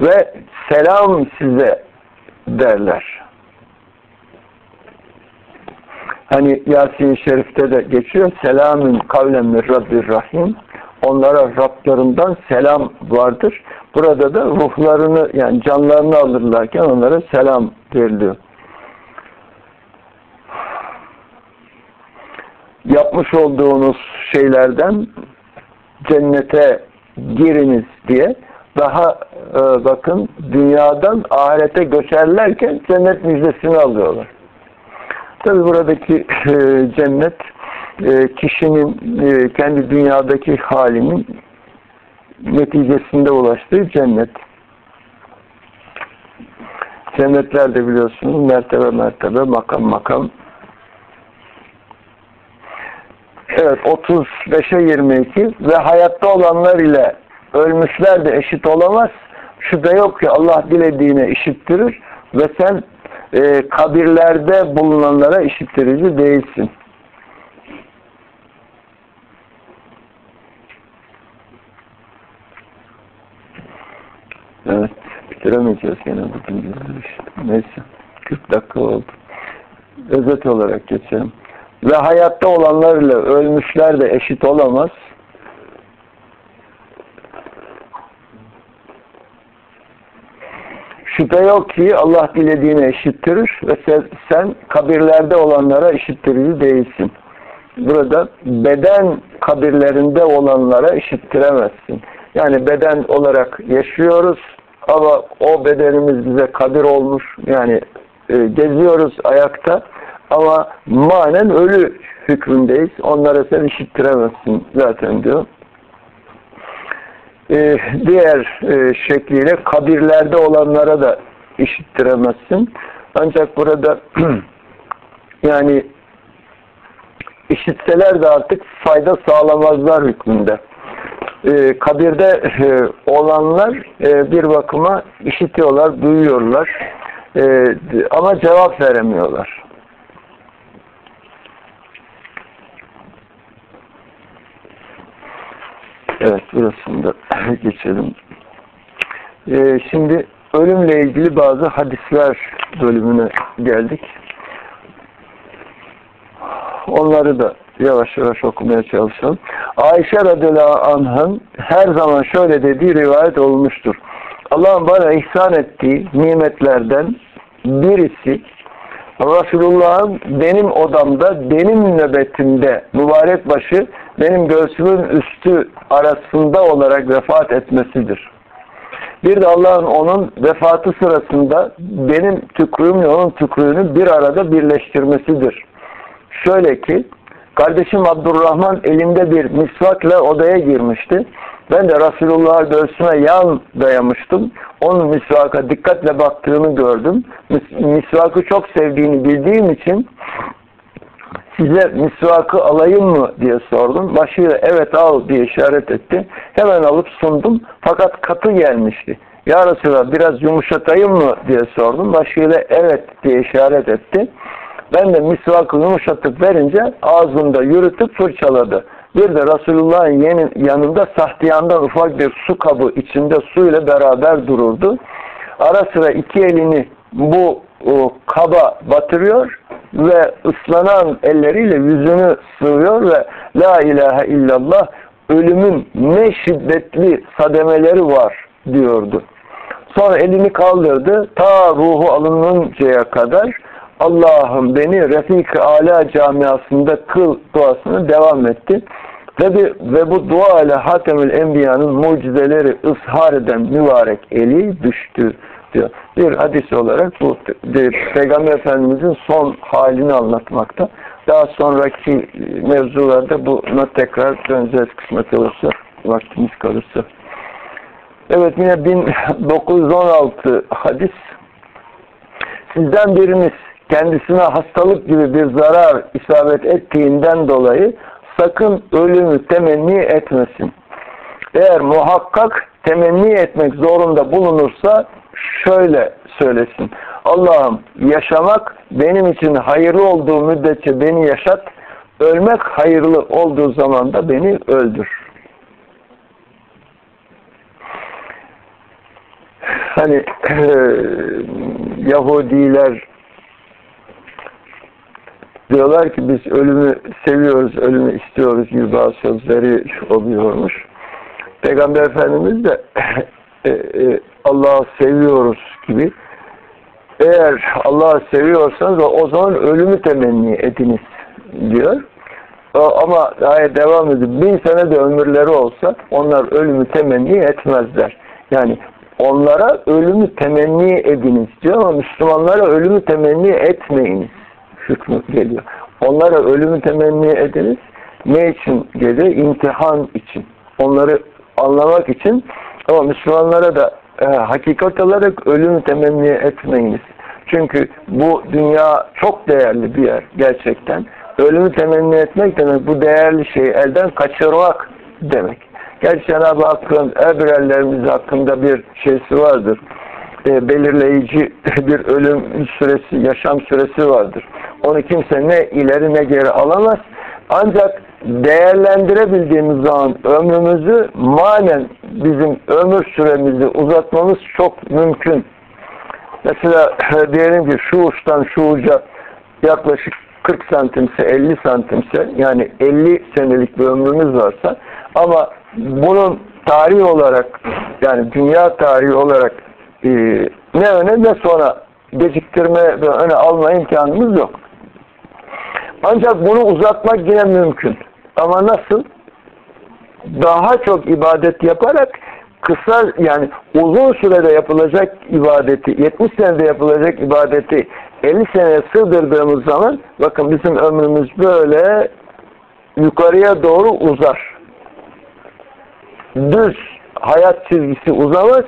Ve selam size derler. Hani Yasin-i Şerif'te de geçiyor. Selamün kavlen min Rabbir Rahim. Onlara Rablarından selam vardır. Burada da ruhlarını yani canlarını alırlarken onlara selam veriliyor. Yapmış olduğunuz şeylerden cennete giriniz diye daha e, bakın dünyadan ahirete göçerlerken cennet müjdesini alıyorlar. Tabi buradaki e, cennet kişinin e, kendi dünyadaki halinin neticesinde ulaştığı cennet. Cennetlerde biliyorsunuz mertebe mertebe, makam makam. Evet 35'e 22 ve hayatta olanlar ile ölmüşler de eşit olamaz. Şu da yok ki Allah dilediğine işittirir ve sen e, kabirlerde bulunanlara işittirici değilsin. Evet, bitiremeyeceğiz gene bugün. Neyse, 40 dakika oldu. Özet olarak geçelim. Ve hayatta olanlar ile ölmüşler de eşit olamaz. Şüphe yok ki Allah dilediğine eşittirir ve sen, sen kabirlerde olanlara eşittirici değilsin. Burada beden kabirlerinde olanlara eşittiremezsin. Yani beden olarak yaşıyoruz ama o bedenimiz bize kabir olmuş. Yani e, geziyoruz ayakta ama manen ölü hükmündeyiz. Onlara sen işittiremezsin zaten diyor. Ee, diğer e, şekliyle kabirlerde olanlara da işittiremezsin. Ancak burada (clears throat) yani işitseler de artık fayda sağlamazlar hükmünde. Ee, kabirde e, olanlar e, bir bakıma işitiyorlar, duyuyorlar e, ama cevap veremiyorlar. Evet, burasını da (clears throat) geçelim. Şimdi ölümle ilgili bazı hadisler bölümüne geldik. Onları da yavaş yavaş okumaya çalışalım. Ayşe radıyallahu anh'ın her zaman şöyle dediği rivayet olmuştur. Allah'ın bana ihsan ettiği nimetlerden birisi Resulullah'ın benim odamda, benim nöbetimde mübarek başı benim göğsümün üstü arasında olarak vefat etmesidir. Bir de Allah'ın onun vefatı sırasında benim tükrüğümle onun tükrüğünü bir arada birleştirmesidir. Şöyle ki, kardeşim Abdurrahman elinde bir misvakla odaya girmişti. Ben de Resulullah'a göğsüne yan dayamıştım. Onun misvaka dikkatle baktığını gördüm. Misvakı çok sevdiğini bildiğim için size misvakı alayım mı diye sordum. Başıyla evet al diye işaret etti. Hemen alıp sundum. Fakat katı gelmişti. Ya Resulallah biraz yumuşatayım mı diye sordum. Başıyla evet diye işaret etti. Ben de misvakı yumuşatıp verince ağzında yürütüp fırçaladı. Bir de Resulullah'ın yanında sahtiyandan ufak bir su kabı içinde su ile beraber dururdu. Ara sıra iki elini bu o, kaba batırıyor ve ıslanan elleriyle yüzünü sıvıyor ve La ilahe illallah ölümün ne şiddetli sademeleri var diyordu. Sonra elini kaldırdı ta ruhu alınıncaya kadar Allah'ım beni Refik-i Ala camiasında kıl duasını devam etti. Ve, bir, ve bu dua ile Hatemül Enbiya'nın mucizeleri ızhar eden mübarek eli düştü diyor. Bir hadis olarak bu Peygamber Efendimizin son halini anlatmakta. Daha sonraki mevzularda buna tekrar döneceğiz kısmet olursa, vaktimiz kalırsa. Evet yine 1916 hadis. Sizden biriniz kendisine hastalık gibi bir zarar isabet ettiğinden dolayı sakın ölümü temenni etmesin. Eğer muhakkak temenni etmek zorunda bulunursa şöyle söylesin. Allah'ım yaşamak benim için hayırlı olduğu müddetçe beni yaşat, ölmek hayırlı olduğu zaman da beni öldür. Hani e, Yahudiler diyorlar ki biz ölümü seviyoruz, ölümü istiyoruz gibi bazı sözleri oluyormuş. Peygamber Efendimiz de (clears throat) e, e, Allah'ı seviyoruz gibi eğer Allah'ı seviyorsanız o zaman ölümü temenni ediniz diyor. Ama daha devam ediyor. Bin sene de ömürleri olsa onlar ölümü temenni etmezler. Yani onlara ölümü temenni ediniz diyor ama Müslümanlara ölümü temenni etmeyiniz. Hükmü geliyor. Onlara ölümü temenni ederiz. Ne için geliyor? İmtihan için. Onları anlamak için ama Müslümanlara da e, hakikat olarak ölümü temenni etmeyiniz. Çünkü bu dünya çok değerli bir yer gerçekten. Ölümü temenni etmek demek bu değerli şeyi elden kaçırmak demek. Gerçi Cenab-ı Hakk'ın ebrellerimiz hakkında bir şeysi vardır. E, belirleyici (laughs) bir ölüm süresi, yaşam süresi vardır. Onu kimse ne ileri ne geri alamaz. Ancak değerlendirebildiğimiz zaman ömrümüzü manen bizim ömür süremizi uzatmamız çok mümkün. Mesela diyelim ki şu uçtan şu uca yaklaşık 40 santimse 50 santimse yani 50 senelik bir ömrümüz varsa ama bunun tarih olarak yani dünya tarihi olarak e, ne öne ne sonra geciktirme ve öne alma imkanımız yok. Ancak bunu uzatmak yine mümkün. Ama nasıl? Daha çok ibadet yaparak kısa yani uzun sürede yapılacak ibadeti 70 senede yapılacak ibadeti 50 seneye sığdırdığımız zaman bakın bizim ömrümüz böyle yukarıya doğru uzar. Düz hayat çizgisi uzamaz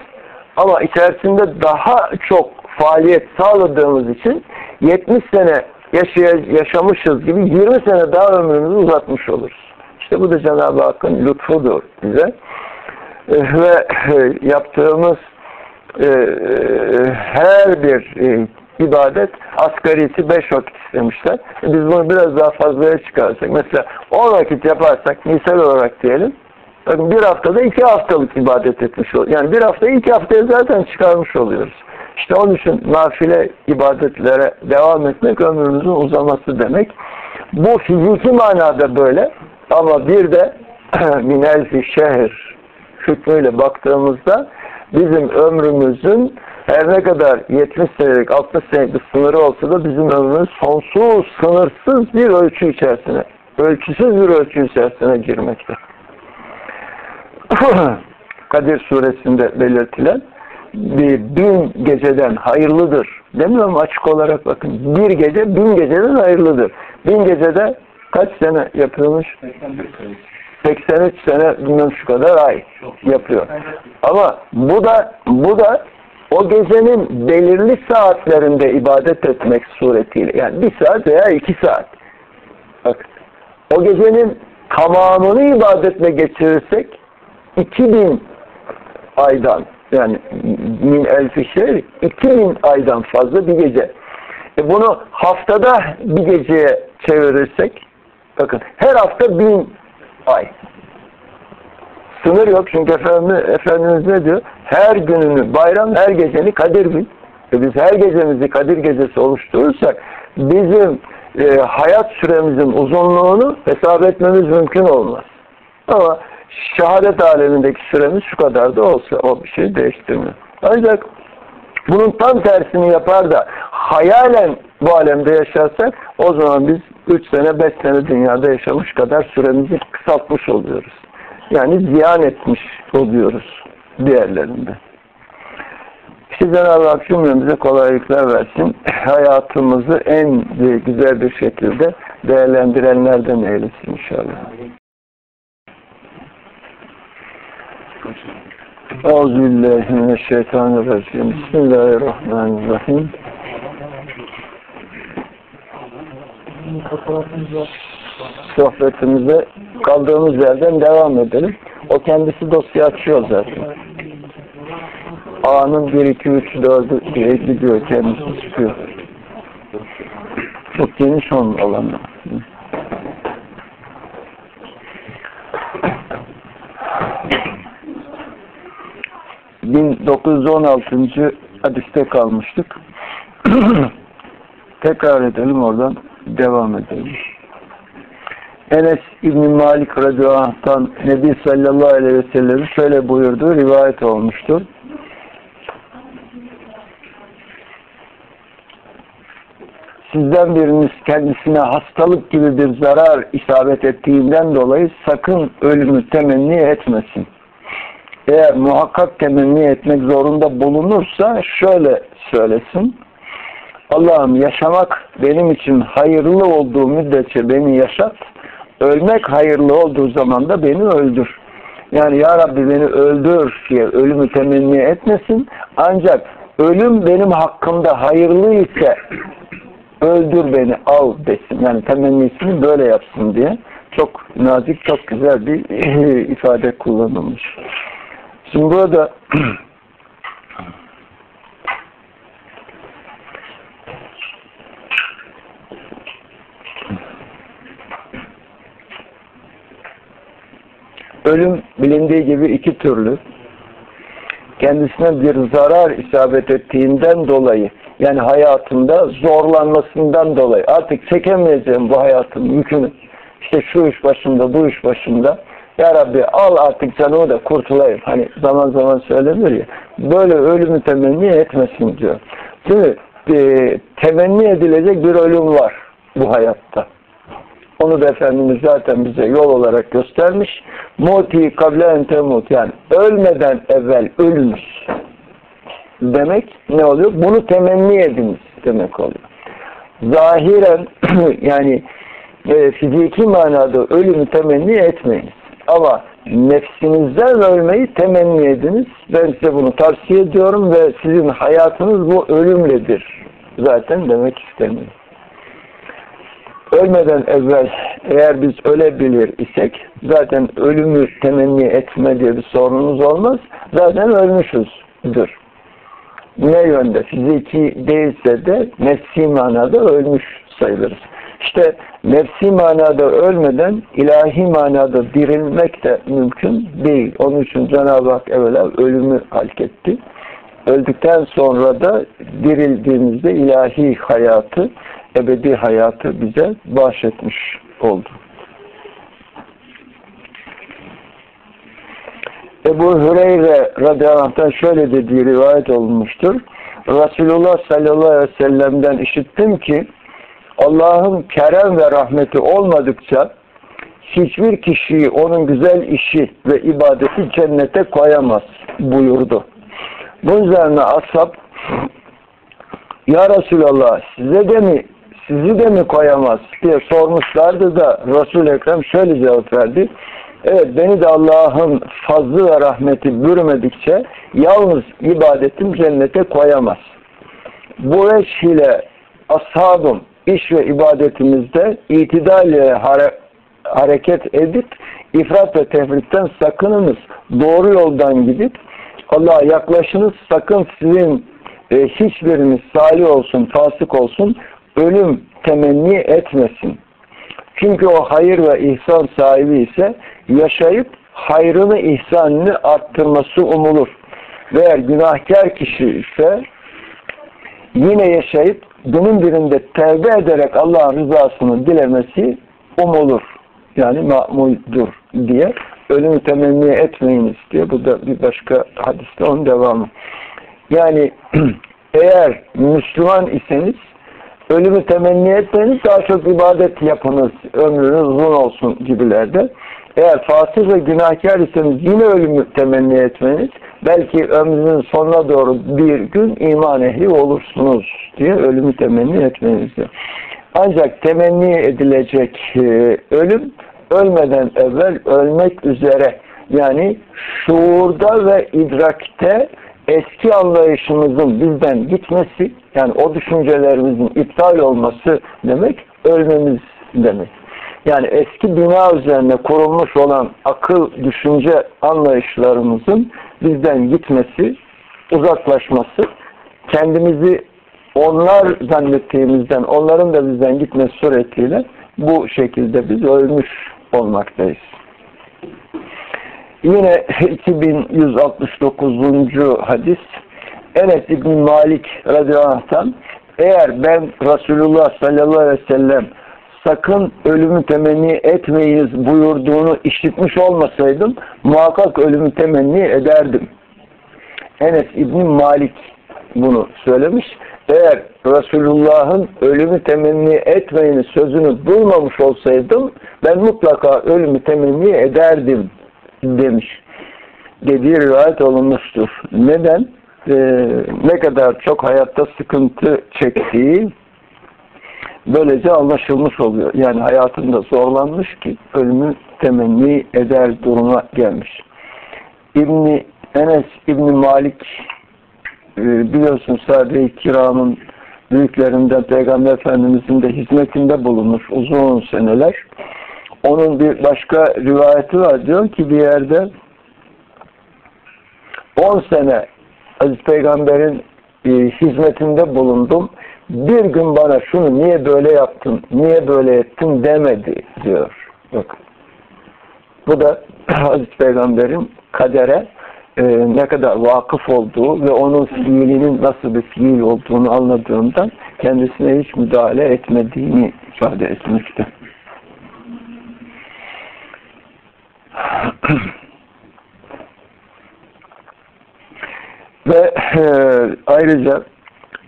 ama içerisinde daha çok faaliyet sağladığımız için 70 sene yaşamışız gibi 20 sene daha ömrümüzü uzatmış oluruz. İşte bu da Cenab-ı Hakk'ın lütfudur bize. E, ve e, yaptığımız e, her bir ibadet asgarisi beş vakit istemişler. Biz bunu biraz daha fazlaya çıkarsak, mesela 10 vakit yaparsak, misal olarak diyelim, bakın bir haftada iki haftalık ibadet etmiş oluyoruz. Yani bir haftayı iki haftaya zaten çıkarmış oluyoruz. İşte onun için nafile ibadetlere devam etmek ömrümüzün uzaması demek. Bu fiziki manada böyle ama bir de (clears throat) minelfi şehir hükmüyle baktığımızda bizim ömrümüzün her ne kadar 70 senelik 60 senelik bir sınırı olsa da bizim ömrümüz sonsuz, sınırsız bir ölçü içerisine, ölçüsüz bir ölçü içerisine girmekte. (laughs) Kadir suresinde belirtilen bir bin geceden hayırlıdır. Demiyorum açık olarak bakın. Bir gece bin geceden hayırlıdır. Bin gecede kaç sene yapılmış? 83 sene bilmem şu kadar ay yapıyor. Ama bu da bu da o gecenin belirli saatlerinde ibadet etmek suretiyle yani bir saat veya iki saat. Bak, o gecenin tamamını ibadetle geçirirsek 2000 aydan yani min elfi şehir 2000 aydan fazla bir gece. E bunu haftada bir geceye çevirirsek bakın her hafta bin ay. Sınır yok çünkü Efendimiz, Efendimiz ne diyor? Her gününü bayram, her geceni Kadir bil. E biz her gecemizi Kadir gecesi oluşturursak bizim e, hayat süremizin uzunluğunu hesap etmemiz mümkün olmaz. Ama şehadet alemindeki süremiz şu kadar da olsa o bir şey değiştirmiyor. Ancak bunun tam tersini yapar da hayalen bu alemde yaşarsak o zaman biz 3 sene 5 sene dünyada yaşamış kadar süremizi kısaltmış oluyoruz. Yani ziyan etmiş oluyoruz diğerlerinde. İşte Cenab-ı Hak cümlemize kolaylıklar versin. (clears throat) Hayatımızı en güzel bir şekilde değerlendirenlerden eylesin inşallah. Euzubillahimineşşeytanirracim. Bismillahirrahmanirrahim. Sohbetimize kaldığımız yerden devam edelim. O kendisi dosya açıyor zaten. A'nın 1, 2, 3, 4'ü diye gidiyor kendisi çıkıyor. Çok geniş onun alanı. 1916. hadiste kalmıştık. (clears throat) Tekrar edelim oradan devam edelim. Enes İbn Malik radıyallahu Nebi sallallahu aleyhi ve sellem şöyle buyurdu, rivayet olmuştur. Sizden biriniz kendisine hastalık gibi bir zarar isabet ettiğinden dolayı sakın ölümü temenni etmesin eğer muhakkak temenni etmek zorunda bulunursa şöyle söylesin. Allah'ım yaşamak benim için hayırlı olduğu müddetçe beni yaşat, ölmek hayırlı olduğu zaman da beni öldür. Yani Ya Rabbi beni öldür diye ölümü temenni etmesin. Ancak ölüm benim hakkımda hayırlı ise öldür beni al desin. Yani temennisini böyle yapsın diye. Çok nazik, çok güzel bir (laughs) ifade kullanılmış. Şimdi burada ölüm bilindiği gibi iki türlü. Kendisine bir zarar isabet ettiğinden dolayı yani hayatında zorlanmasından dolayı. Artık çekemeyeceğim bu hayatın yükünü. İşte şu iş başında bu iş başında ya Rabbi al artık canımı da kurtulayım. Hani zaman zaman söylenir ya böyle ölümü temenni etmesin diyor. Değil E, temenni edilecek bir ölüm var bu hayatta. Onu da Efendimiz zaten bize yol olarak göstermiş. Muti kable entemut yani ölmeden evvel ölünüz demek ne oluyor? Bunu temenni ediniz demek oluyor. Zahiren (clears throat) yani e, fiziki manada ölümü temenni etmeyiniz. Ama nefsinizden ölmeyi temenni ediniz. Ben size bunu tavsiye ediyorum ve sizin hayatınız bu ölümledir. Zaten demek istemiyorum. Ölmeden evvel eğer biz ölebilir isek zaten ölümü temenni etme diye bir sorunumuz olmaz. Zaten ölmüşüzdür. Ne yönde? Fiziki değilse de nefsi manada ölmüş sayılırız. İşte nefsi manada ölmeden ilahi manada dirilmek de mümkün değil. Onun için Cenab-ı Hak evvela ölümü halketti. Öldükten sonra da dirildiğimizde ilahi hayatı, ebedi hayatı bize bahşetmiş oldu. Ebu Hüreyre radıyallahu şöyle dediği rivayet olmuştur. Resulullah sallallahu aleyhi ve sellem'den işittim ki Allah'ın kerem ve rahmeti olmadıkça hiçbir kişiyi onun güzel işi ve ibadeti cennete koyamaz buyurdu. Bunun üzerine ashab Ya Resulallah size de mi sizi de mi koyamaz diye sormuşlardı da Resul-i Ekrem şöyle cevap verdi. Evet beni de Allah'ın fazlı ve rahmeti bürümedikçe yalnız ibadetim cennete koyamaz. Bu eş ile ashabım iş ve ibadetimizde itidal hare hareket edip ifrat ve tefritten sakınınız. Doğru yoldan gidip Allah'a yaklaşınız. Sakın sizin e, hiçbiriniz salih olsun, fasık olsun ölüm temenni etmesin. Çünkü o hayır ve ihsan sahibi ise yaşayıp hayrını, ihsanını arttırması umulur. Ve eğer günahkar kişi ise yine yaşayıp günün birinde tevbe ederek Allah'ın rızasını dilemesi umulur. Yani ma'muldur diye ölümü temenni etmeyiniz diye. Bu da bir başka hadiste onun devamı. Yani (clears throat) eğer Müslüman iseniz ölümü temenni etmeniz daha çok ibadet yapınız, ömrünüz uzun olsun gibilerde. Eğer fasih ve günahkar iseniz yine ölümü temenni etmeniz, belki ömrünün sonuna doğru bir gün iman ehli olursunuz diye ölümü temenni etmenizi. Ancak temenni edilecek e, ölüm ölmeden evvel ölmek üzere yani şuurda ve idrakte eski anlayışımızın bizden gitmesi yani o düşüncelerimizin iptal olması demek ölmemiz demek. Yani eski bina üzerine kurulmuş olan akıl, düşünce anlayışlarımızın bizden gitmesi, uzaklaşması, kendimizi onlar zannettiğimizden, onların da bizden gitmesi suretiyle bu şekilde biz ölmüş olmaktayız. Yine 2169. hadis Enes İbni Malik radıyallahu anh'tan eğer ben Resulullah sallallahu aleyhi ve sellem sakın ölümü temenni etmeyiniz buyurduğunu işitmiş olmasaydım muhakkak ölümü temenni ederdim. Enes İbni Malik bunu söylemiş. Eğer Resulullah'ın ölümü temenni etmeyiniz sözünü duymamış olsaydım ben mutlaka ölümü temenni ederdim demiş. Dediği rivayet olunmuştur. Neden? e, ne kadar çok hayatta sıkıntı çektiği böylece anlaşılmış oluyor. Yani hayatında zorlanmış ki ölümü temenni eder duruma gelmiş. İbni Enes İbni Malik e, biliyorsun sahabe-i kiramın büyüklerinden Peygamber Efendimizin de hizmetinde bulunmuş uzun seneler. Onun bir başka rivayeti var. Diyor ki bir yerde 10 sene Aziz Peygamber'in e, hizmetinde bulundum. Bir gün bana şunu niye böyle yaptın, niye böyle ettin demedi diyor. Bak. Bu da (clears throat) Aziz Peygamber'in kadere e, ne kadar vakıf olduğu ve onun fiilinin nasıl bir fiil olduğunu anladığından kendisine hiç müdahale etmediğini ifade etmekte. (clears throat) ve e, ayrıca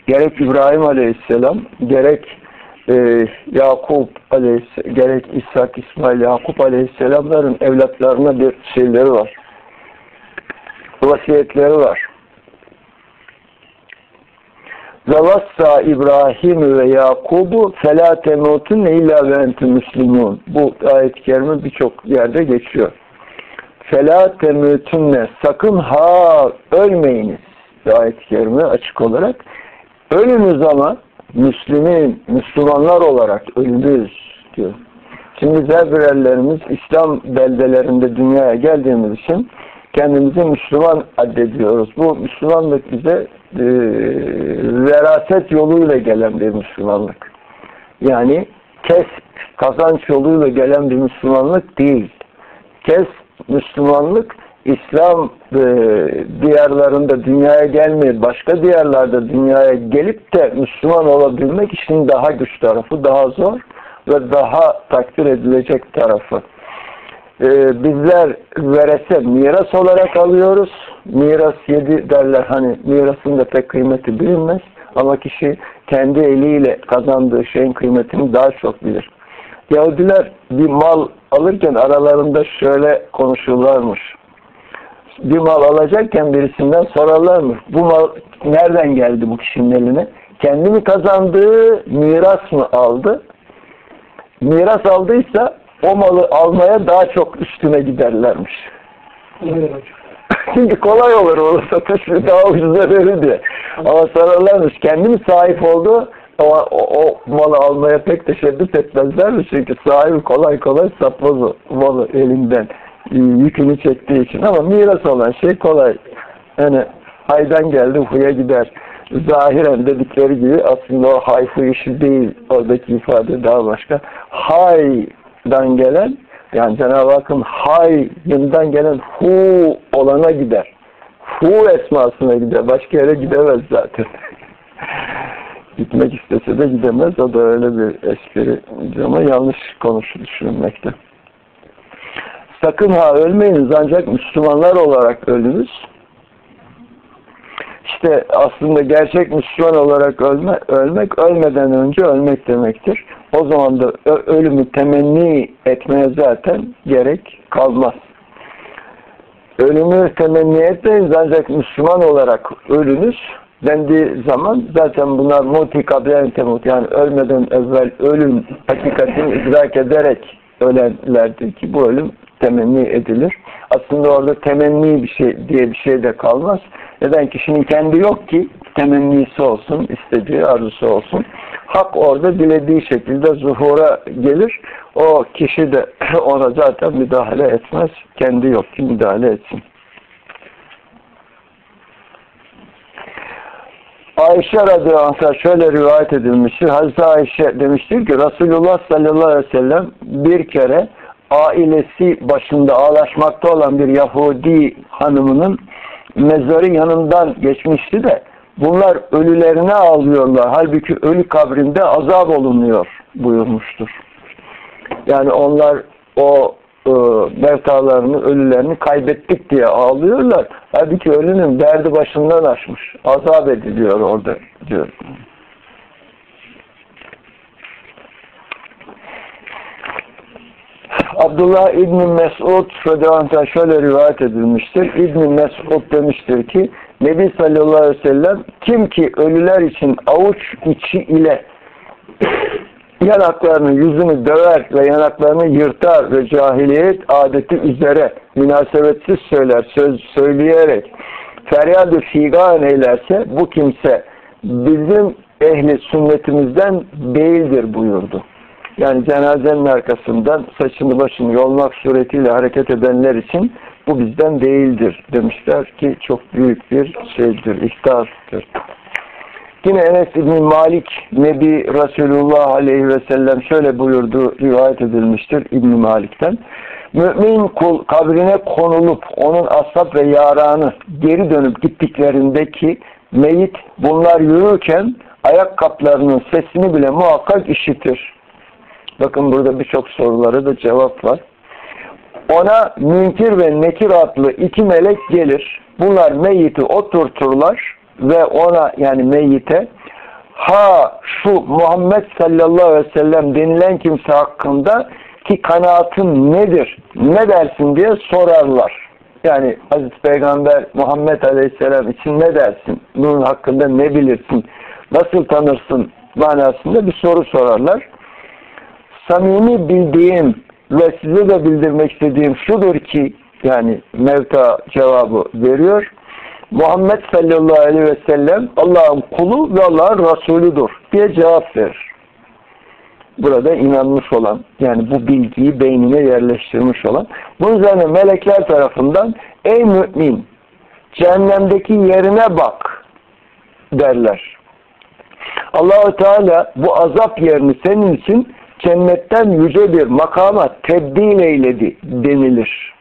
gerek İbrahim Aleyhisselam gerek e, Yakup Aleyhisselam gerek İshak, İsmail, Yakup Aleyhisselamların evlatlarına bir şeyleri var vasiyetleri var. Zavassa İbrahim ve Yakubu felâ temûtunne illâ ve entüm. Bu ayet-i kerime birçok yerde geçiyor. Felâ temûtunne sakın ha ölmeyiniz. Ayet-i kerime açık olarak. Ölünüz ama Müslümin, Müslümanlar olarak ölünüz diyor. Şimdi zerberellerimiz İslam beldelerinde dünyaya geldiğimiz için kendimizi Müslüman addediyoruz. Bu Müslümanlık bize e, veraset yoluyla gelen bir Müslümanlık. Yani kes kazanç yoluyla gelen bir Müslümanlık değil. Kes Müslümanlık İslam e, diyarlarında dünyaya gelmeyip başka diyarlarda dünyaya gelip de Müslüman olabilmek için daha güç tarafı, daha zor ve daha takdir edilecek tarafı e, bizler verese miras olarak alıyoruz. Miras yedi derler hani mirasın da pek kıymeti bilinmez. Ama kişi kendi eliyle kazandığı şeyin kıymetini daha çok bilir. Yahudiler bir mal alırken aralarında şöyle konuşurlarmış. Bir mal alacakken birisinden sorarlarmış. Bu mal nereden geldi bu kişinin eline? Kendi mi kazandığı miras mı aldı? Miras aldıysa o malı almaya daha çok üstüne giderlermiş. (laughs) Çünkü kolay olur o satış daha ucuza verir diye. Ama sorarlarmış kendi mi sahip oldu ama o, o malı almaya pek teşebbüs etmezlermiş. Çünkü sahibi kolay kolay satmaz o malı elinden yükünü çektiği için. Ama miras olan şey kolay. Yani haydan geldi huya gider. Zahiren dedikleri gibi aslında o hayfu işi değil. Oradaki ifade daha başka. Hay dan gelen yani Cenab-ı Hakk'ın hayyından gelen hu olana gider. Hu esmasına gider. Başka yere gidemez zaten. (laughs) Gitmek istese de gidemez. O da öyle bir espri ama yanlış konuşu düşünmekte. Sakın ha ölmeyiniz ancak Müslümanlar olarak ölünüz. İşte aslında gerçek Müslüman olarak ölme, ölmek ölmeden önce ölmek demektir. O zaman da ölümü temenni etmeye zaten gerek kalmaz. Ölümü temenni etmeyiz ancak Müslüman olarak ölünüz dendiği zaman zaten bunlar muti kablen yani ölmeden evvel ölüm hakikatini idrak ederek ölenlerdir ki bu ölüm temenni edilir. Aslında orada temenni bir şey diye bir şey de kalmaz. Neden? Kişinin kendi yok ki temennisi olsun, istediği arzusu olsun. Hak orada dilediği şekilde zuhura gelir. O kişi de (clears throat) ona zaten müdahale etmez. Kendi yok ki müdahale etsin. Ayşe radıyallahu şöyle rivayet edilmiştir. Hazreti Ayşe demiştir ki Resulullah sallallahu aleyhi ve sellem bir kere ailesi başında ağlaşmakta olan bir Yahudi hanımının mezarın yanından geçmişti de bunlar ölülerine ağlıyorlar. Halbuki ölü kabrinde azap olunuyor buyurmuştur. Yani onlar o e, mevtalarını, ölülerini kaybettik diye ağlıyorlar. Halbuki ölünün derdi başından aşmış. Azap ediliyor orada diyor. Abdullah İbni Mesud radıyallahu şöyle rivayet edilmiştir. İbni Mesud demiştir ki Nebi sallallahu aleyhi ve sellem kim ki ölüler için avuç içi ile (clears throat) yanaklarını, yüzünü döver ve yanaklarını yırtar ve cahiliyet adeti üzere münasebetsiz söyler, söz söyleyerek feryadı figan eylerse bu kimse bizim ehli sünnetimizden değildir buyurdu. Yani cenazenin arkasından saçını başını yolmak suretiyle hareket edenler için bu bizden değildir demişler ki çok büyük bir şeydir, ihtiyardır. Yine Enes İbni Malik Nebi Resulullah Aleyhi ve Sellem şöyle buyurdu rivayet edilmiştir İbni Malik'ten. Mümin kul kabrine konulup onun ashab ve yaranı geri dönüp gittiklerindeki meyit bunlar yürürken ayakkabılarının sesini bile muhakkak işitir. Bakın burada birçok soruları da cevap var. Ona münkir ve nekir adlı iki melek gelir. Bunlar meyiti oturturlar ve ona yani meyyite ha şu Muhammed sallallahu aleyhi ve sellem denilen kimse hakkında ki kanaatın nedir, ne dersin diye sorarlar. Yani Hazreti Peygamber Muhammed aleyhisselam için ne dersin, bunun hakkında ne bilirsin, nasıl tanırsın manasında bir soru sorarlar. Samimi bildiğim ve size de bildirmek istediğim şudur ki yani Mevta cevabı veriyor. Muhammed sallallahu aleyhi ve sellem Allah'ın kulu ve Allah'ın Resulüdür diye cevap verir. Burada inanmış olan, yani bu bilgiyi beynine yerleştirmiş olan, bunun üzerine melekler tarafından ey mümin cehennemdeki yerine bak derler. Allahu Teala bu azap yerini senin için cennetten yüce bir makama tebdil eyledi denilir.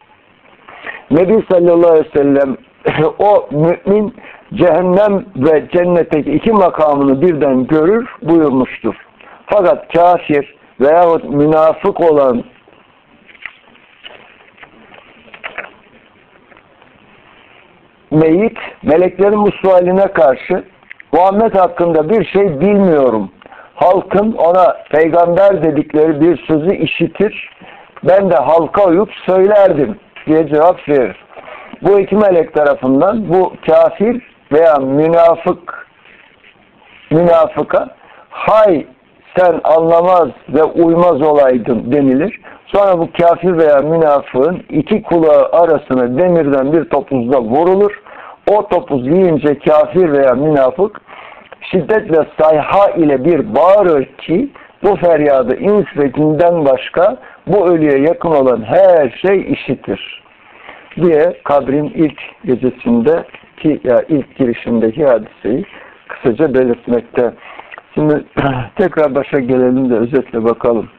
Nebi sallallahu aleyhi ve sellem (laughs) o mümin cehennem ve cennetteki iki makamını birden görür buyurmuştur. Fakat kafir veyahut münafık olan meyit meleklerin bu sualine karşı Muhammed hakkında bir şey bilmiyorum. Halkın ona peygamber dedikleri bir sözü işitir. Ben de halka uyup söylerdim diye cevap verir. Bu iki melek tarafından bu kafir veya münafık münafıka hay sen anlamaz ve uymaz olaydın denilir. Sonra bu kafir veya münafığın iki kulağı arasına demirden bir topuzda vurulur. O topuz yiyince kafir veya münafık şiddetle sayha ile bir bağırır ki bu feryadı ins ve cinden başka bu ölüye yakın olan her şey işitir diye kabrin ilk gecesinde ki ya ilk girişindeki hadiseyi kısaca belirtmekte. Şimdi (clears throat) tekrar başa gelelim de özetle bakalım.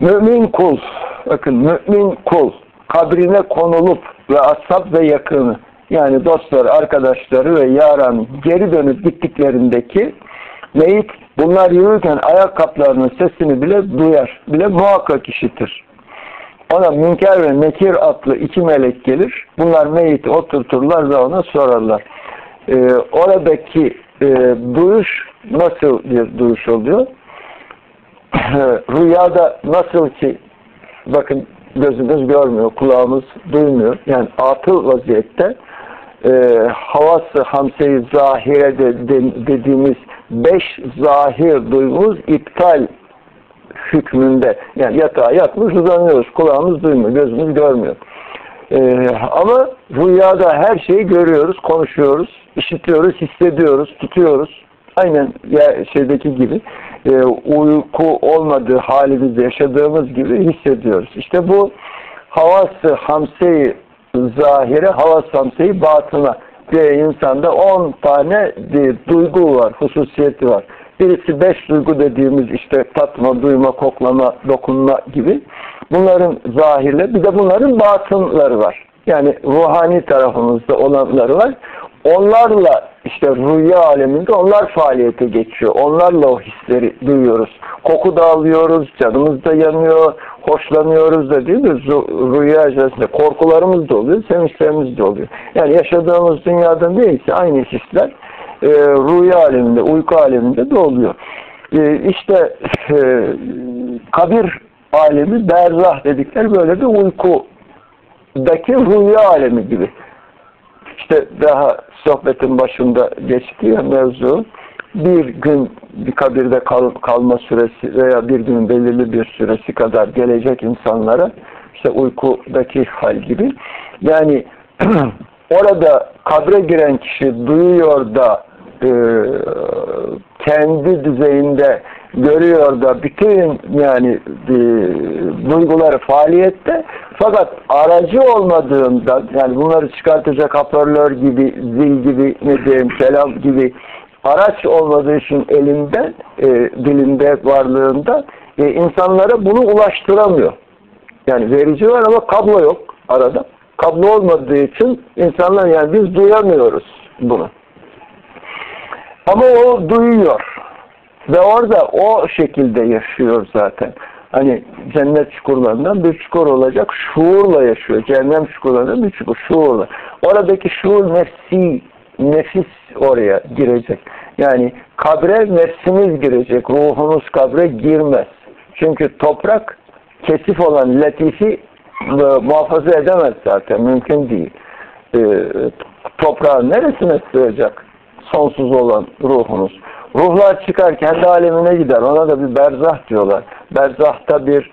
Mümin kul, bakın mümin kul kabrine konulup ve ashab ve yakını yani dostları, arkadaşları ve yaran geri dönüp gittiklerindeki meyit bunlar yürürken ayakkabılarının sesini bile duyar, bile muhakkak işitir. Ona Münker ve Nekir adlı iki melek gelir. Bunlar meyiti oturturlar ve ona sorarlar. Ee, oradaki e, duyuş nasıl bir duyuş oluyor? (clears throat) Rüyada nasıl ki bakın gözümüz görmüyor, kulağımız duymuyor. Yani atıl vaziyette e, havası hamse-i zahire de, de, dediğimiz beş zahir duymuz iptal hükmünde. Yani yatağa yatmış uzanıyoruz. Kulağımız duymuyor, gözümüz görmüyor. Ee, ama rüyada her şeyi görüyoruz, konuşuyoruz, işitiyoruz, hissediyoruz, tutuyoruz. Aynen ya şeydeki gibi e, uyku olmadığı halimizde yaşadığımız gibi hissediyoruz. İşte bu havası hamseyi zahire, havas hamseyi batına diye insanda 10 tane duygu var, hususiyeti var. Birisi beş duygu dediğimiz işte tatma, duyma, koklama, dokunma gibi. Bunların zahirle bir de bunların batınları var. Yani ruhani tarafımızda olanları var. Onlarla işte rüya aleminde onlar faaliyete geçiyor. Onlarla o hisleri duyuyoruz. Koku da alıyoruz, canımız da yanıyor, hoşlanıyoruz da değil mi? Rüya içerisinde korkularımız da oluyor, sevinçlerimiz de oluyor. Yani yaşadığımız dünyadan değilse aynı hisler e, rüya aleminde, uyku aleminde de oluyor. E, işte e, kabir alemi berzah dedikleri böyle bir uykudaki rüya alemi gibi. İşte daha sohbetin başında geçti ya mevzu bir gün bir kabirde kal, kalma süresi veya bir günün belirli bir süresi kadar gelecek insanlara işte uykudaki hal gibi. Yani (clears throat) orada kabre giren kişi duyuyor da e, kendi düzeyinde görüyor da bütün yani e, duyguları faaliyette fakat aracı olmadığından yani bunları çıkartacak hoparlör gibi zil gibi ne diyeyim kelam gibi araç olmadığı için elinde e, dilinde varlığında e, insanlara bunu ulaştıramıyor. Yani verici var ama kablo yok arada. Kablo olmadığı için insanlar yani biz duyamıyoruz bunu. Ama o duyuyor. Ve orada o şekilde yaşıyor zaten. Hani cennet çukurlarından bir çukur olacak. Şuurla yaşıyor. Cehennem çukurlarından bir çukur. Şuurla. Oradaki şuur nefsi, nefis oraya girecek. Yani kabre nefsimiz girecek. Ruhumuz kabre girmez. Çünkü toprak kesif olan latifi e, muhafaza edemez zaten. Mümkün değil. E, toprağın neresine sığacak? Sonsuz olan ruhunuz. Ruhlar çıkar kendi alemine gider. Ona da bir berzah diyorlar. Berzahta bir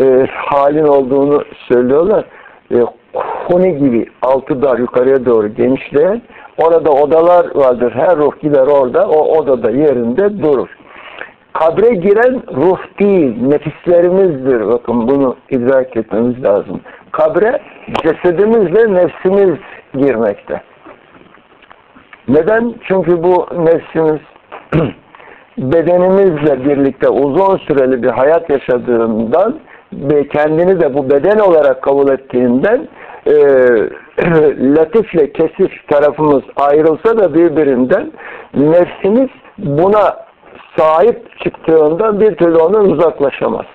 e, halin olduğunu söylüyorlar. E, huni gibi altı dar yukarıya doğru genişleyen orada odalar vardır. Her ruh gider orada. O odada yerinde durur. Kabre giren ruh değil, nefislerimizdir. Bakın bunu idrak etmemiz lazım. Kabre cesedimizle nefsimiz girmekte. Neden? Çünkü bu nefsimiz (clears throat) bedenimizle birlikte uzun süreli bir hayat yaşadığından ve kendini de bu beden olarak kabul ettiğinden e, (clears throat) latifle kesif tarafımız ayrılsa da birbirinden nefsimiz buna sahip çıktığında bir türlü ondan uzaklaşamaz.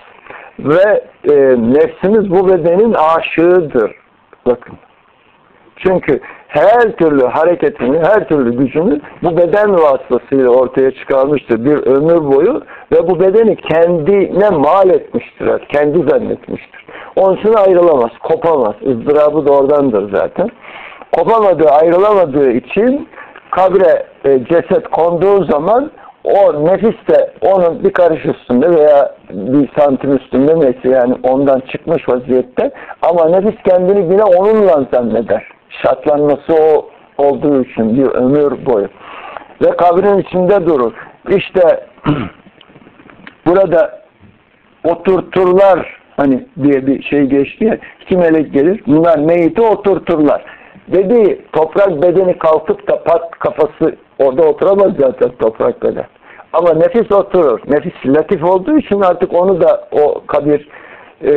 Ve e, nefsimiz bu bedenin aşığıdır. Bakın. Çünkü her türlü hareketini, her türlü gücünü bu beden vasıtasıyla ortaya çıkarmıştır bir ömür boyu ve bu bedeni kendine mal etmiştir, kendi zannetmiştir. Onun için ayrılamaz, kopamaz. ızdırabı da oradandır zaten. Kopamadığı, ayrılamadığı için kabre e, ceset konduğu zaman o nefis de onun bir karış üstünde veya bir santim üstünde neyse yani ondan çıkmış vaziyette ama nefis kendini yine onunla zanneder şartlanması o olduğu için bir ömür boyu. Ve kabrin içinde durur. İşte (clears throat) burada oturturlar hani diye bir şey geçti ya iki melek gelir bunlar meyiti oturturlar. Dedi toprak bedeni kalkıp da pat kafası orada oturamaz zaten toprak beden. Ama nefis oturur. Nefis latif olduğu için artık onu da o kabir e,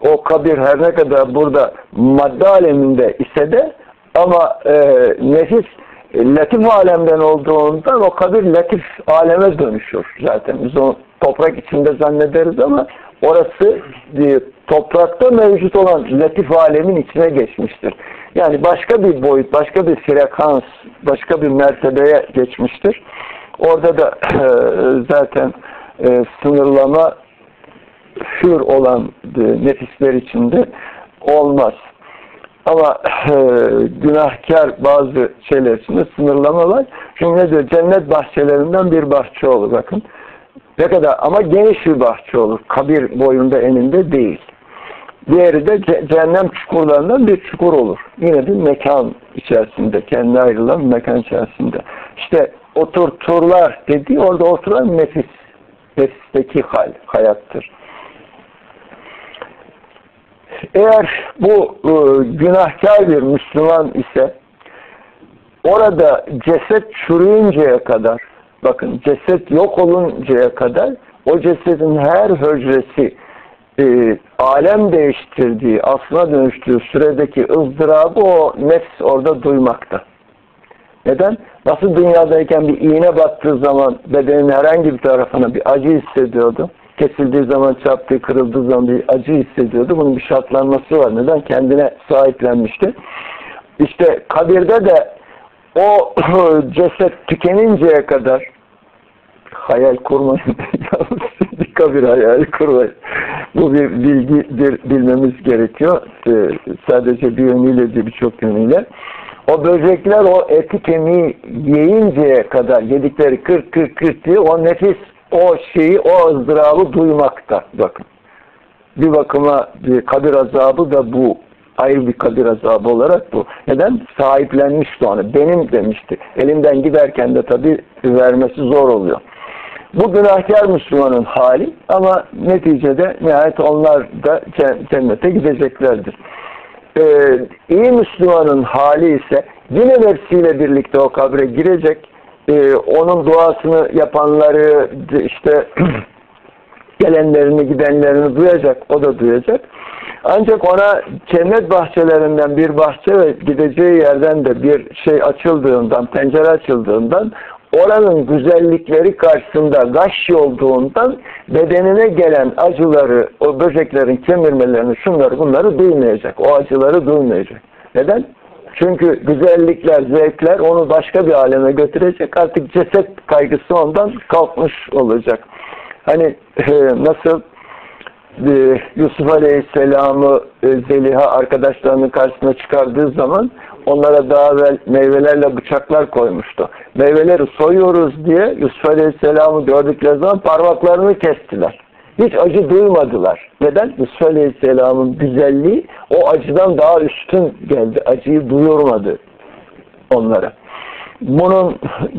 o kabir her ne kadar burada madde aleminde ise de ama e, nefis e, latif alemden olduğundan o kabir latif aleme dönüşür zaten. Biz onu toprak içinde zannederiz ama orası e, toprakta mevcut olan latif alemin içine geçmiştir. Yani başka bir boyut, başka bir frekans, başka bir mertebeye geçmiştir. Orada da e, zaten e, sınırlama hür olan e, nefisler içinde olmaz. Ama e, günahkar bazı şeyler içinde sınırlama var. Çünkü ne diyor? Cennet bahçelerinden bir bahçe olur bakın. Ne kadar ama geniş bir bahçe olur. Kabir boyunda eninde değil. Diğeri de cehennem çukurlarından bir çukur olur. Yine bir mekan içerisinde, kendine ayrılan mekan içerisinde. İşte oturturlar dediği orada oturan nefis. Nefisteki hal, hayattır. Eğer bu e, günahkar bir Müslüman ise orada ceset çürüyünceye kadar bakın ceset yok oluncaya kadar o cesedin her hücresi e, alem değiştirdiği, aslına dönüştüğü süredeki ızdırabı o nefs orada duymakta. Neden? Nasıl dünyadayken bir iğne battığı zaman bedenin herhangi bir tarafına bir acı hissediyordu kesildiği zaman çarptığı, kırıldığı zaman bir acı hissediyordu. Bunun bir şartlanması var. Neden? Kendine sahiplenmişti. İşte kabirde de o (clears throat) ceset tükeninceye kadar hayal kurmayın. Yalnız (laughs) kabir hayali kurmayın. Bu bir bilgidir, bilmemiz gerekiyor. Ee, sadece bir yönüyle değil birçok yönüyle. O böcekler o eti kemiği yiyinceye kadar yedikleri kırk kırk kırk diye o nefis o şeyi o ızdırabı duymakta. Bakın. Bir bakıma bir kabir azabı da bu. Ayrı bir kabir azabı olarak bu. Neden? Sahiplenmişti onu. Benim demişti. Elimden giderken de tabii vermesi zor oluyor. Bu günahkar Müslümanın hali ama neticede nihayet onlar da cennete gideceklerdir. Ee, iyi Müslümanın hali ise yine nefsiyle birlikte o kabre girecek. Ee, onun duasını yapanları işte (clears throat) gelenlerini gidenlerini duyacak. O da duyacak. Ancak ona cennet bahçelerinden bir bahçe ve gideceği yerden de bir şey açıldığından, pencere açıldığından oranın güzellikleri karşısında gaş olduğundan bedenine gelen acıları, o böceklerin kemirmelerini, şunları bunları duymayacak. O acıları duymayacak. Neden? Çünkü güzellikler, zevkler onu başka bir aleme götürecek. Artık ceset kaygısı ondan kalkmış olacak. Hani e, nasıl e, Yusuf Aleyhisselam'ı e, Zeliha arkadaşlarının karşısına çıkardığı zaman onlara daha evvel meyvelerle bıçaklar koymuştu. Meyveleri soyuyoruz diye Yusuf Aleyhisselam'ı gördükleri zaman parmaklarını kestiler. Hiç acı duymadılar. Neden? Yusuf Aleyhisselam'ın güzelliği o acıdan daha üstün geldi. Acıyı duyurmadı onlara. Bunun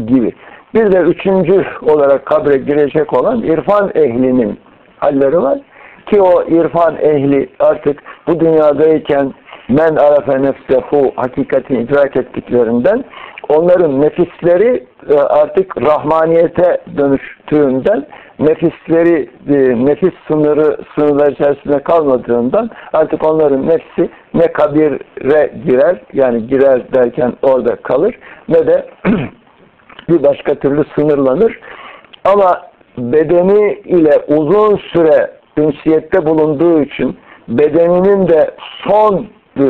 gibi. Bir de üçüncü olarak kabre girecek olan irfan ehlinin halleri var. Ki o irfan ehli artık bu dünyadayken men arafe nefsehu hakikatini idrak ettiklerinden onların nefisleri e, artık rahmaniyete dönüştüğünden nefisleri e, nefis sınırı sınırlar içerisinde kalmadığından artık onların nefsi ne kabire girer yani girer derken orada kalır ne de (clears throat) bir başka türlü sınırlanır. Ama bedeni ile uzun süre ünsiyette bulunduğu için bedeninin de son e,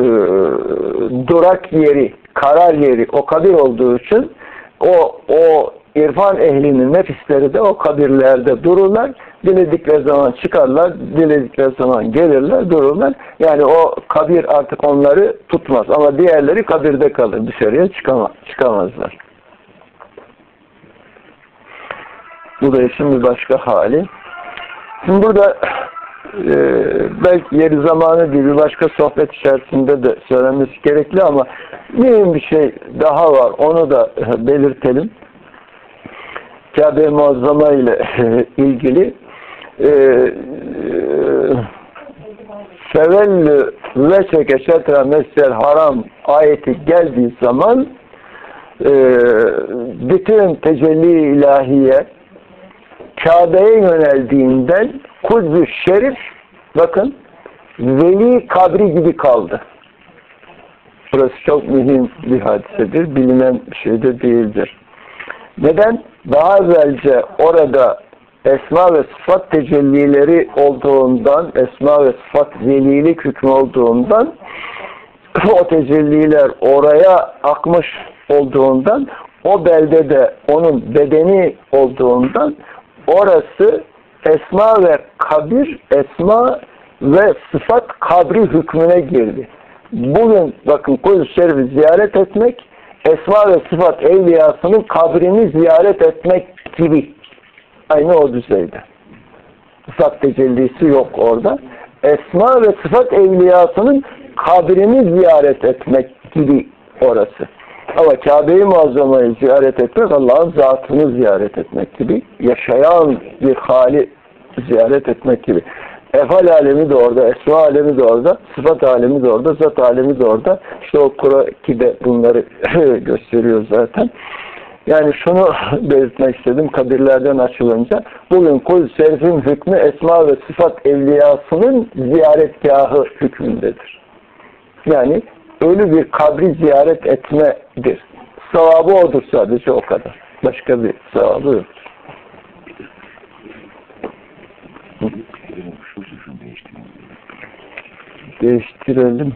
durak yeri, karar yeri o kabir olduğu için o o irfan ehlinin nefisleri de o kabirlerde dururlar. Diledikleri zaman çıkarlar, diledikleri zaman gelirler, dururlar. Yani o kabir artık onları tutmaz. Ama diğerleri kabirde kalır. Dışarıya çıkamaz, çıkamazlar. Bu da işin bir başka hali. Şimdi burada e, belki yeri zamanı değil bir başka sohbet içerisinde de söylenmesi gerekli ama mühim bir şey daha var. Onu da belirtelim. Kabe-i Muazzama ile (laughs) ilgili Sevellü ve çeke şetra mesel haram ayeti geldiği zaman e, bütün tecelli ilahiye Kabe'ye yöneldiğinden Kudüs Şerif bakın veli kabri gibi kaldı. Burası çok mühim bir hadisedir. Bilinen bir şey de değildir. Neden? Daha evvelce orada esma ve sıfat tecellileri olduğundan, esma ve sıfat velilik hükmü olduğundan o tecelliler oraya akmış olduğundan o beldede onun bedeni olduğundan orası esma ve kabir, esma ve sıfat kabri hükmüne girdi. Bugün bakın Kudüs Şerif'i ziyaret etmek, esma ve sıfat evliyasının kabrini ziyaret etmek gibi. Aynı o düzeyde. Sıfat tecellisi yok orada. Esma ve sıfat evliyasının kabrini ziyaret etmek gibi orası. Ama Kabe-i Muazzama'yı ziyaret etmek Allah'ın zatını ziyaret etmek gibi. Yaşayan bir hali ziyaret etmek gibi. Efal alemi de orada, esma alemi de orada, sıfat alemi de orada, zat alemi de orada. İşte o Kur'an-ı bunları (laughs) gösteriyor zaten. Yani şunu (laughs) belirtmek istedim kabirlerden açılınca. Bugün kul serfin hükmü esma ve sıfat evliyasının ziyaretgahı hükmündedir. Yani ölü bir kabri ziyaret etmedir. Sevabı odur sadece o kadar. Başka bir sevabı yok. Değiştirelim.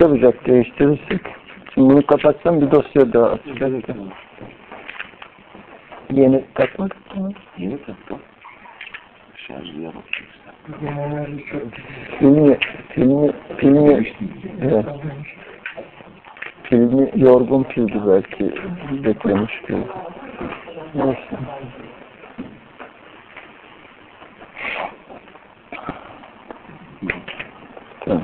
Çabucak değiştirirsek. Şimdi bunu kapatsam bir dosya daha açacak. Yeni takmak mı? Yeni taktım. Şarjlıya bakıyorsun. Filmi, filmi, filmi, evet. filmi yorgun pildi belki beklemiş gibi. Neyse. Tamam.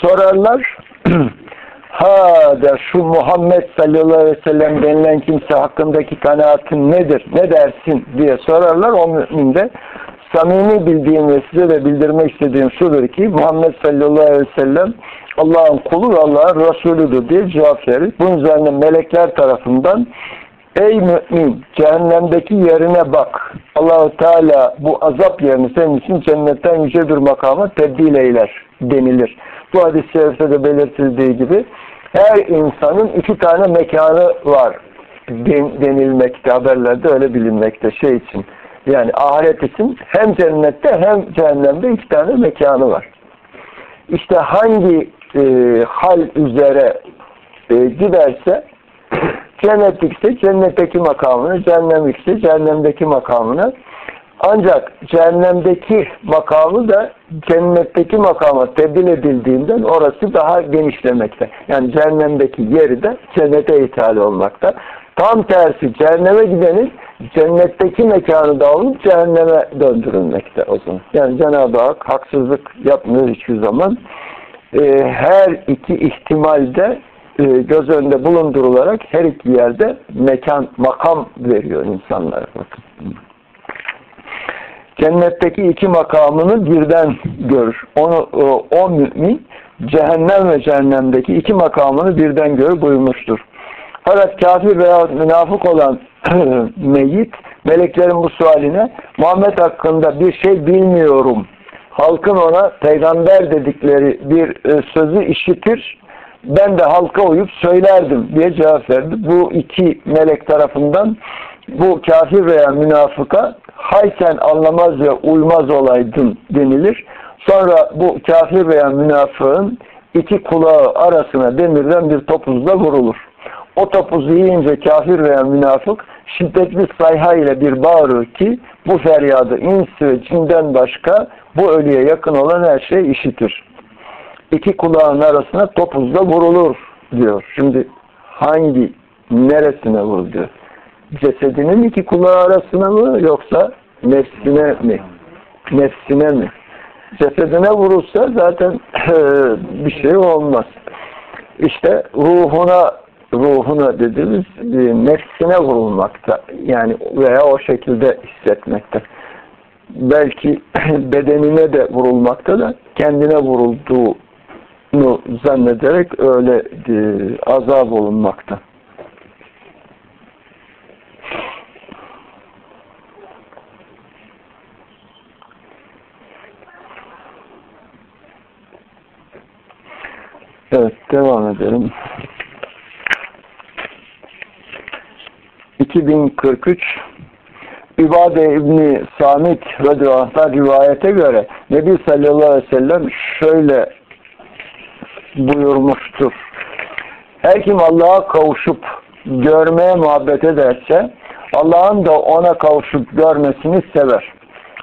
Sorarlar. (clears throat) ha der şu Muhammed sallallahu aleyhi ve sellem denilen kimse hakkındaki kanaatin nedir? Ne dersin diye sorarlar. O mümin de samimi bildiğim ve size de bildirmek istediğim şudur ki Muhammed sallallahu aleyhi ve sellem Allah'ın kulu ve Allah'ın Resulüdür diye cevap verir. Bunun üzerine melekler tarafından Ey mümin cehennemdeki yerine bak. Allahu Teala bu azap yerini senin için cennetten yüce bir makama tebdil eyler denilir. Bu hadis-i şerifte de belirtildiği gibi her insanın iki tane mekanı var denilmekte haberlerde öyle bilinmekte şey için. Yani ahiret için hem cennette hem cehennemde iki tane mekanı var. İşte hangi e, hal üzere e, giderse cennetlikse cennetteki makamını, cehennemlikse cehennemdeki makamını ancak cehennemdeki makamı da cennetteki makama tebdil edildiğinden orası daha genişlemekte. Yani cehennemdeki yeri de cennete ithal olmakta. Tam tersi cehenneme gidenin cennetteki mekanı da olup cehenneme döndürülmekte o zaman. Yani Cenab-ı Hak haksızlık yapmıyor hiçbir zaman. Ee, her iki ihtimalde e, göz önünde bulundurularak her iki yerde mekan, makam veriyor insanlara. Bakın. Cennetteki iki makamını birden görür. Onu, o, o mümin cehennem ve cehennemdeki iki makamını birden görür buyurmuştur. Fakat kafir veya münafık olan (clears throat) meyit meleklerin bu sualine Muhammed hakkında bir şey bilmiyorum. Halkın ona peygamber dedikleri bir e, sözü işitir. Ben de halka uyup söylerdim diye cevap verdi. Bu iki melek tarafından bu kafir veya münafıka hay sen anlamaz ve uymaz olaydın denilir. Sonra bu kafir veya münafığın iki kulağı arasına demirden bir topuzla vurulur. O topuzu yiyince kafir veya münafık şiddetli sayha ile bir bağırır ki bu feryadı ins ve cinden başka bu ölüye yakın olan her şey işitir. İki kulağın arasına topuzla vurulur diyor. Şimdi hangi neresine vurdu? Cesedinin iki kulağı arasına mı yoksa nefsine mi? Nefsine mi? Cesedine vurulsa zaten bir şey olmaz. İşte ruhuna ruhuna dediğimiz nefsine vurulmakta. Yani veya o şekilde hissetmekte. Belki (clears throat) bedenine de vurulmakta da kendine vurulduğunu zannederek öyle e, azap olunmakta. Evet, devam edelim. 2043 İbade İbni Samit radıyallahu rivayete göre Nebi sallallahu aleyhi ve sellem şöyle buyurmuştur. Her kim Allah'a kavuşup görmeye muhabbet ederse Allah'ın da ona kavuşup görmesini sever.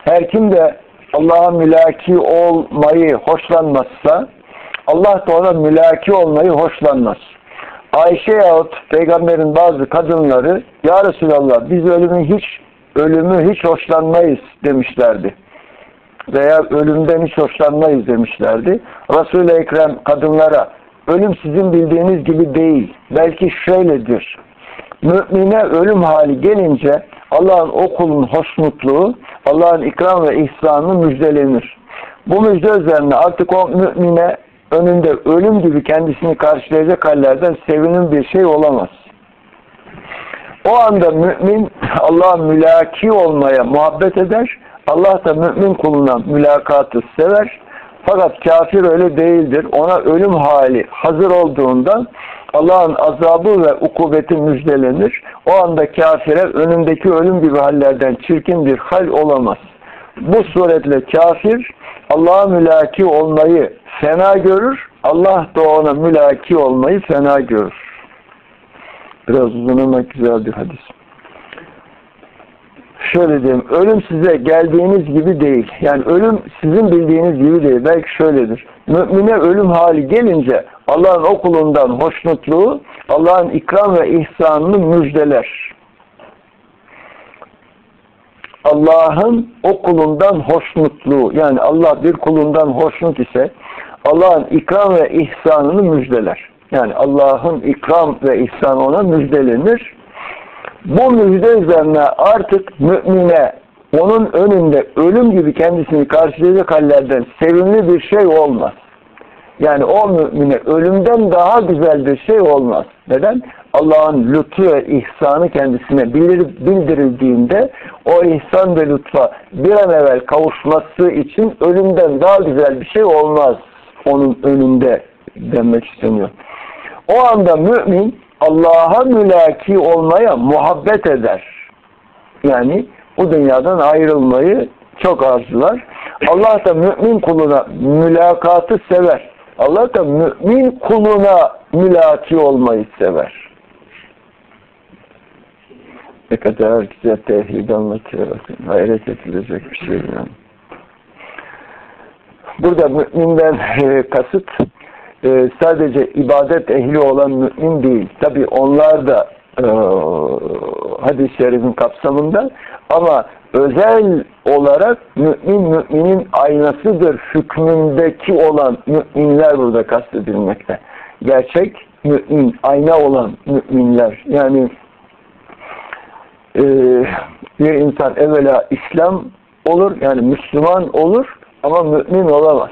Her kim de Allah'a mülaki olmayı hoşlanmazsa Allah da ona mülaki olmayı hoşlanmaz. Ayşe yahut peygamberin bazı kadınları Ya Resulallah biz ölümü hiç ölümü hiç hoşlanmayız demişlerdi. Veya ölümden hiç hoşlanmayız demişlerdi. Resul-i Ekrem kadınlara ölüm sizin bildiğiniz gibi değil. Belki şöyledir. Mümine ölüm hali gelince Allah'ın o kulun hoşnutluğu, Allah'ın ikram ve ihsanı müjdelenir. Bu müjde üzerine artık o mümine önünde ölüm gibi kendisini karşılayacak hallerden sevinin bir şey olamaz. O anda mümin Allah'a mülaki olmaya muhabbet eder. Allah da mümin kuluna mülakatı sever. Fakat kafir öyle değildir. Ona ölüm hali hazır olduğundan Allah'ın azabı ve ukubeti müjdelenir. O anda kafire önündeki ölüm gibi hallerden çirkin bir hal olamaz. Bu suretle kafir Allah'a mülaki olmayı fena görür. Allah da ona mülaki olmayı fena görür. Biraz uzun ama güzel bir hadis. Şöyle diyeyim, ölüm size geldiğiniz gibi değil. Yani ölüm sizin bildiğiniz gibi değil. Belki şöyledir. Mümine ölüm hali gelince Allah'ın okulundan hoşnutluğu, Allah'ın ikram ve ihsanını müjdeler. Allah'ın o kulundan hoşnutluğu yani Allah bir kulundan hoşnut ise Allah'ın ikram ve ihsanını müjdeler. Yani Allah'ın ikram ve ihsanı ona müjdelenir. Bu müjde üzerine artık mümine onun önünde ölüm gibi kendisini karşılayacak hallerden sevimli bir şey olmaz. Yani o mümine ölümden daha güzel bir şey olmaz. Neden? Allah'ın lütfu ve ihsanı kendisine bildirildiğinde o ihsan ve lütfa bir an evvel kavuşması için ölümden daha güzel bir şey olmaz onun önünde demek isteniyor. O anda mümin Allah'a mülaki olmaya muhabbet eder. Yani bu dünyadan ayrılmayı çok arzular. Allah da mümin kuluna mülakatı sever. Allah da mümin kuluna mülaki olmayı sever. Ne kadar güzel tevhid anlatıyor bakın. Hayret edilecek bir şey yani. Burada müminden e, kasıt e, sadece ibadet ehli olan mümin değil. Tabi onlar da e, hadis-i şerifin kapsamında ama özel olarak mümin müminin aynasıdır hükmündeki olan müminler burada kastedilmekte. Gerçek mümin, ayna olan müminler. Yani e, bir insan evvela İslam olur, yani Müslüman olur ama mümin olamaz.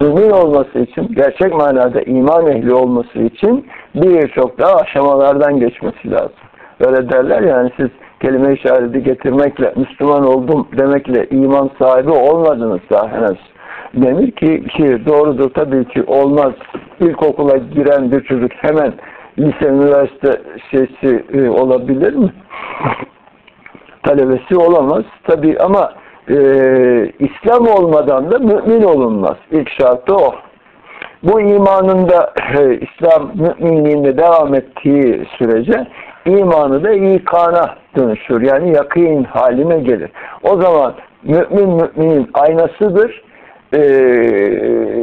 Mümin olması için, gerçek manada iman ehli olması için birçok daha aşamalardan geçmesi lazım. Öyle derler yani siz kelime işareti getirmekle, Müslüman oldum demekle iman sahibi olmadınız daha henüz. Denir ki, ki doğrudur tabii ki olmaz. İlkokula giren bir çocuk hemen lise, üniversite şeysi e, olabilir mi? (laughs) Talebesi olamaz. Tabii ama e, İslam olmadan da mümin olunmaz. İlk şartı o. Bu imanında e, İslam müminliğinde devam ettiği sürece imanı da ikana dönüşür. Yani yakın haline gelir. O zaman mümin müminin aynasıdır. Ee,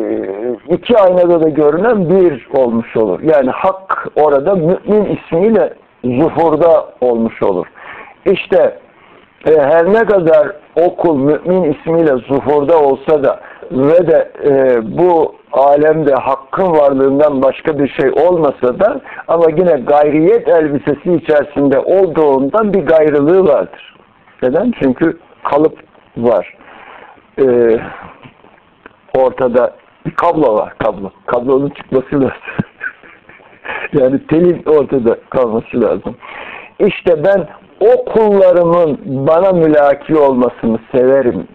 iki aynada da görünen bir olmuş olur. Yani hak orada mümin ismiyle zuhurda olmuş olur. İşte e, her ne kadar okul mümin ismiyle zuhurda olsa da ve de e, bu alemde hakkın varlığından başka bir şey olmasa da ama yine gayriyet elbisesi içerisinde olduğundan bir gayrılığı vardır. Neden? Çünkü kalıp var. Ee, ortada bir kablo var. Kablo. Kablonun çıkması lazım. (laughs) yani telin ortada kalması lazım. İşte ben o kullarımın bana mülaki olmasını severim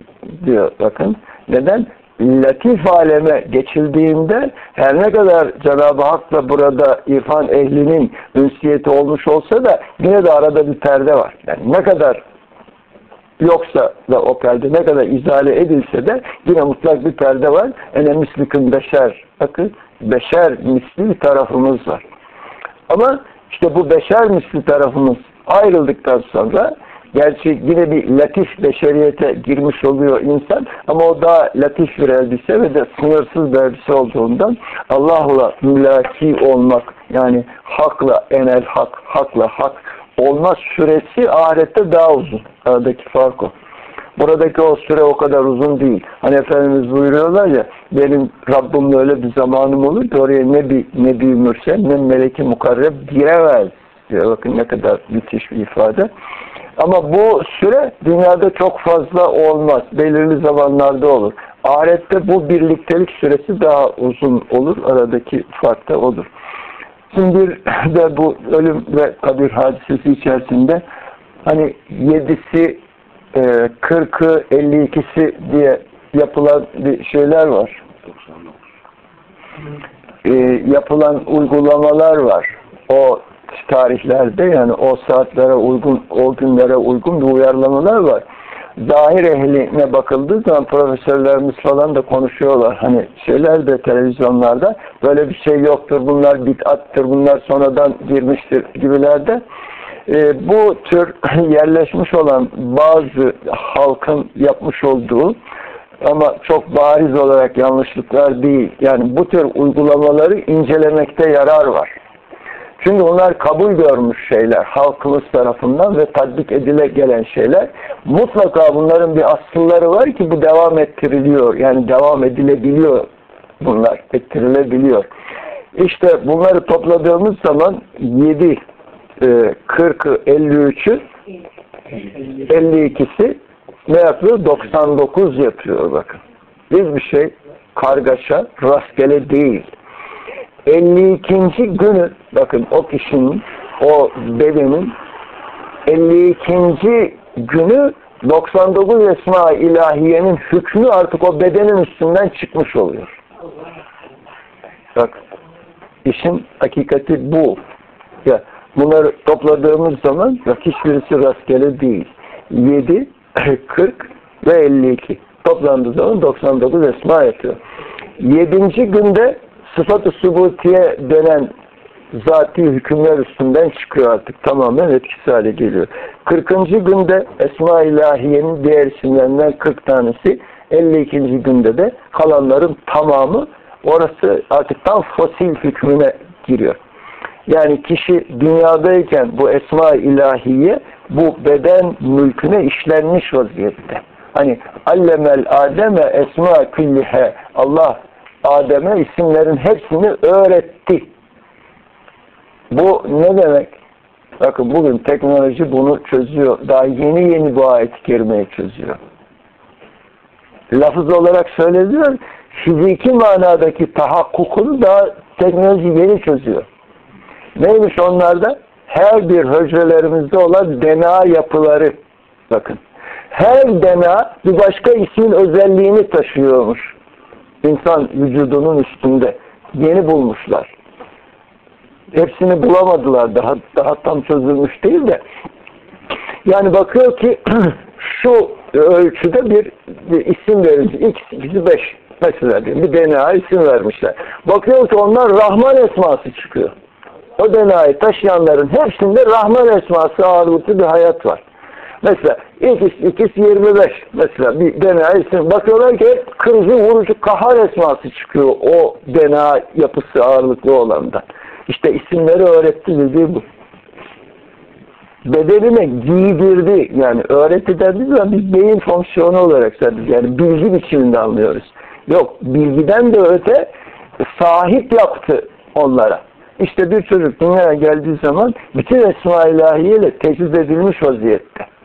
diyor bakın. Neden? Latif aleme geçildiğinde her ne kadar Cenab-ı Hak'la burada irfan ehlinin ünsiyeti olmuş olsa da yine de arada bir perde var. Yani ne kadar yoksa da o perde ne kadar izale edilse de yine mutlak bir perde var. Ene mislikın beşer. Bakın beşer misli bir tarafımız var. Ama işte bu beşer misli tarafımız ayrıldıktan sonra Gerçi yine bir latif beşeriyete girmiş oluyor insan ama o daha latif bir elbise ve de sınırsız bir elbise olduğundan Allah'la mülaki olmak yani hakla enel hak, hakla hak olma süresi ahirette daha uzun. Aradaki fark o. Buradaki o süre o kadar uzun değil. Hani Efendimiz buyuruyorlar ya benim Rabbimle öyle bir zamanım olur ki oraya ne bir ne bir mürsel ne meleki mukarreb giremez. Diyor. Bakın ne kadar müthiş bir ifade. Ama bu süre dünyada çok fazla olmaz. Belirli zamanlarda olur. Ahirette bu birliktelik süresi daha uzun olur. Aradaki fark da odur. Şimdi (laughs) de bu ölüm ve kabir hadisesi içerisinde hani yedisi, e, kırkı, elli ikisi diye yapılan bir şeyler var. E, yapılan uygulamalar var. O tarihlerde yani o saatlere uygun, o günlere uygun bir uyarlamalar var. zahir ehline bakıldığı zaman profesörlerimiz falan da konuşuyorlar. Hani şeyler de televizyonlarda böyle bir şey yoktur, bunlar bid'attır, bunlar sonradan girmiştir gibilerde. E, bu tür (laughs) yerleşmiş olan bazı halkın yapmış olduğu ama çok bariz olarak yanlışlıklar değil. Yani bu tür uygulamaları incelemekte yarar var. Çünkü onlar kabul görmüş şeyler halkımız tarafından ve tatbik edile gelen şeyler. Mutlaka bunların bir asılları var ki bu devam ettiriliyor. Yani devam edilebiliyor bunlar. Ettirilebiliyor. İşte bunları topladığımız zaman 7, 40'ı, 53'ü 52'si ne yapıyor? 99 yapıyor bakın. Biz bir şey kargaşa, rastgele değil. 52. günü bakın o kişinin, o bedenin 52. günü 99 esma ilahiyenin hükmü artık o bedenin üstünden çıkmış oluyor. Bak işin hakikati bu. Ya bunları topladığımız zaman bak hiçbirisi rastgele değil. 7, 40 (clears throat) ve 52. Toplandığı zaman 99 esma yapıyor. 7. günde sıfat-ı subutiye denen zati hükümler üstünden çıkıyor artık. Tamamen etkisiz hale geliyor. 40. günde Esma ilahiyenin diğer isimlerinden 40 tanesi 52. günde de kalanların tamamı orası artık tam fosil hükmüne giriyor. Yani kişi dünyadayken bu esma ilahiye bu beden mülküne işlenmiş vaziyette. Hani allemel ademe esma küllihe Allah Adem'e isimlerin hepsini öğretti. Bu ne demek? Bakın bugün teknoloji bunu çözüyor. Daha yeni yeni bu ayet-i kerimeyi çözüyor. Lafız olarak söylediler, fiziki manadaki tahakkukunu da teknoloji yeni çözüyor. Neymiş onlarda? Her bir hücrelerimizde olan DNA yapıları. Bakın. Her DNA bir başka ismin özelliğini taşıyormuş. İnsan vücudunun üstünde. Yeni bulmuşlar. Hepsini bulamadılar. Daha, daha tam çözülmüş değil de. Yani bakıyor ki (clears throat) şu ölçüde bir, bir isim verici. X, X, 5 mesela diye bir DNA isim vermişler. Bakıyor ki onlar Rahman esması çıkıyor. O DNA'yı taşıyanların hepsinde Rahman esması ağırlıklı bir hayat var. Mesela X, X 25 mesela bir DNA isim. Bakıyorlar ki kırmızı vurucu kahar esması çıkıyor o DNA yapısı ağırlıklı olandan. İşte isimleri öğretti dediği bu. Bedenine giydirdi. Yani öğretti dediği zaman biz beyin fonksiyonu olarak sadece yani bilgi biçiminde anlıyoruz. Yok bilgiden de öte sahip yaptı onlara. İşte bir çocuk dünyaya geldiği zaman bütün esma ilahiyle teçhiz edilmiş vaziyette.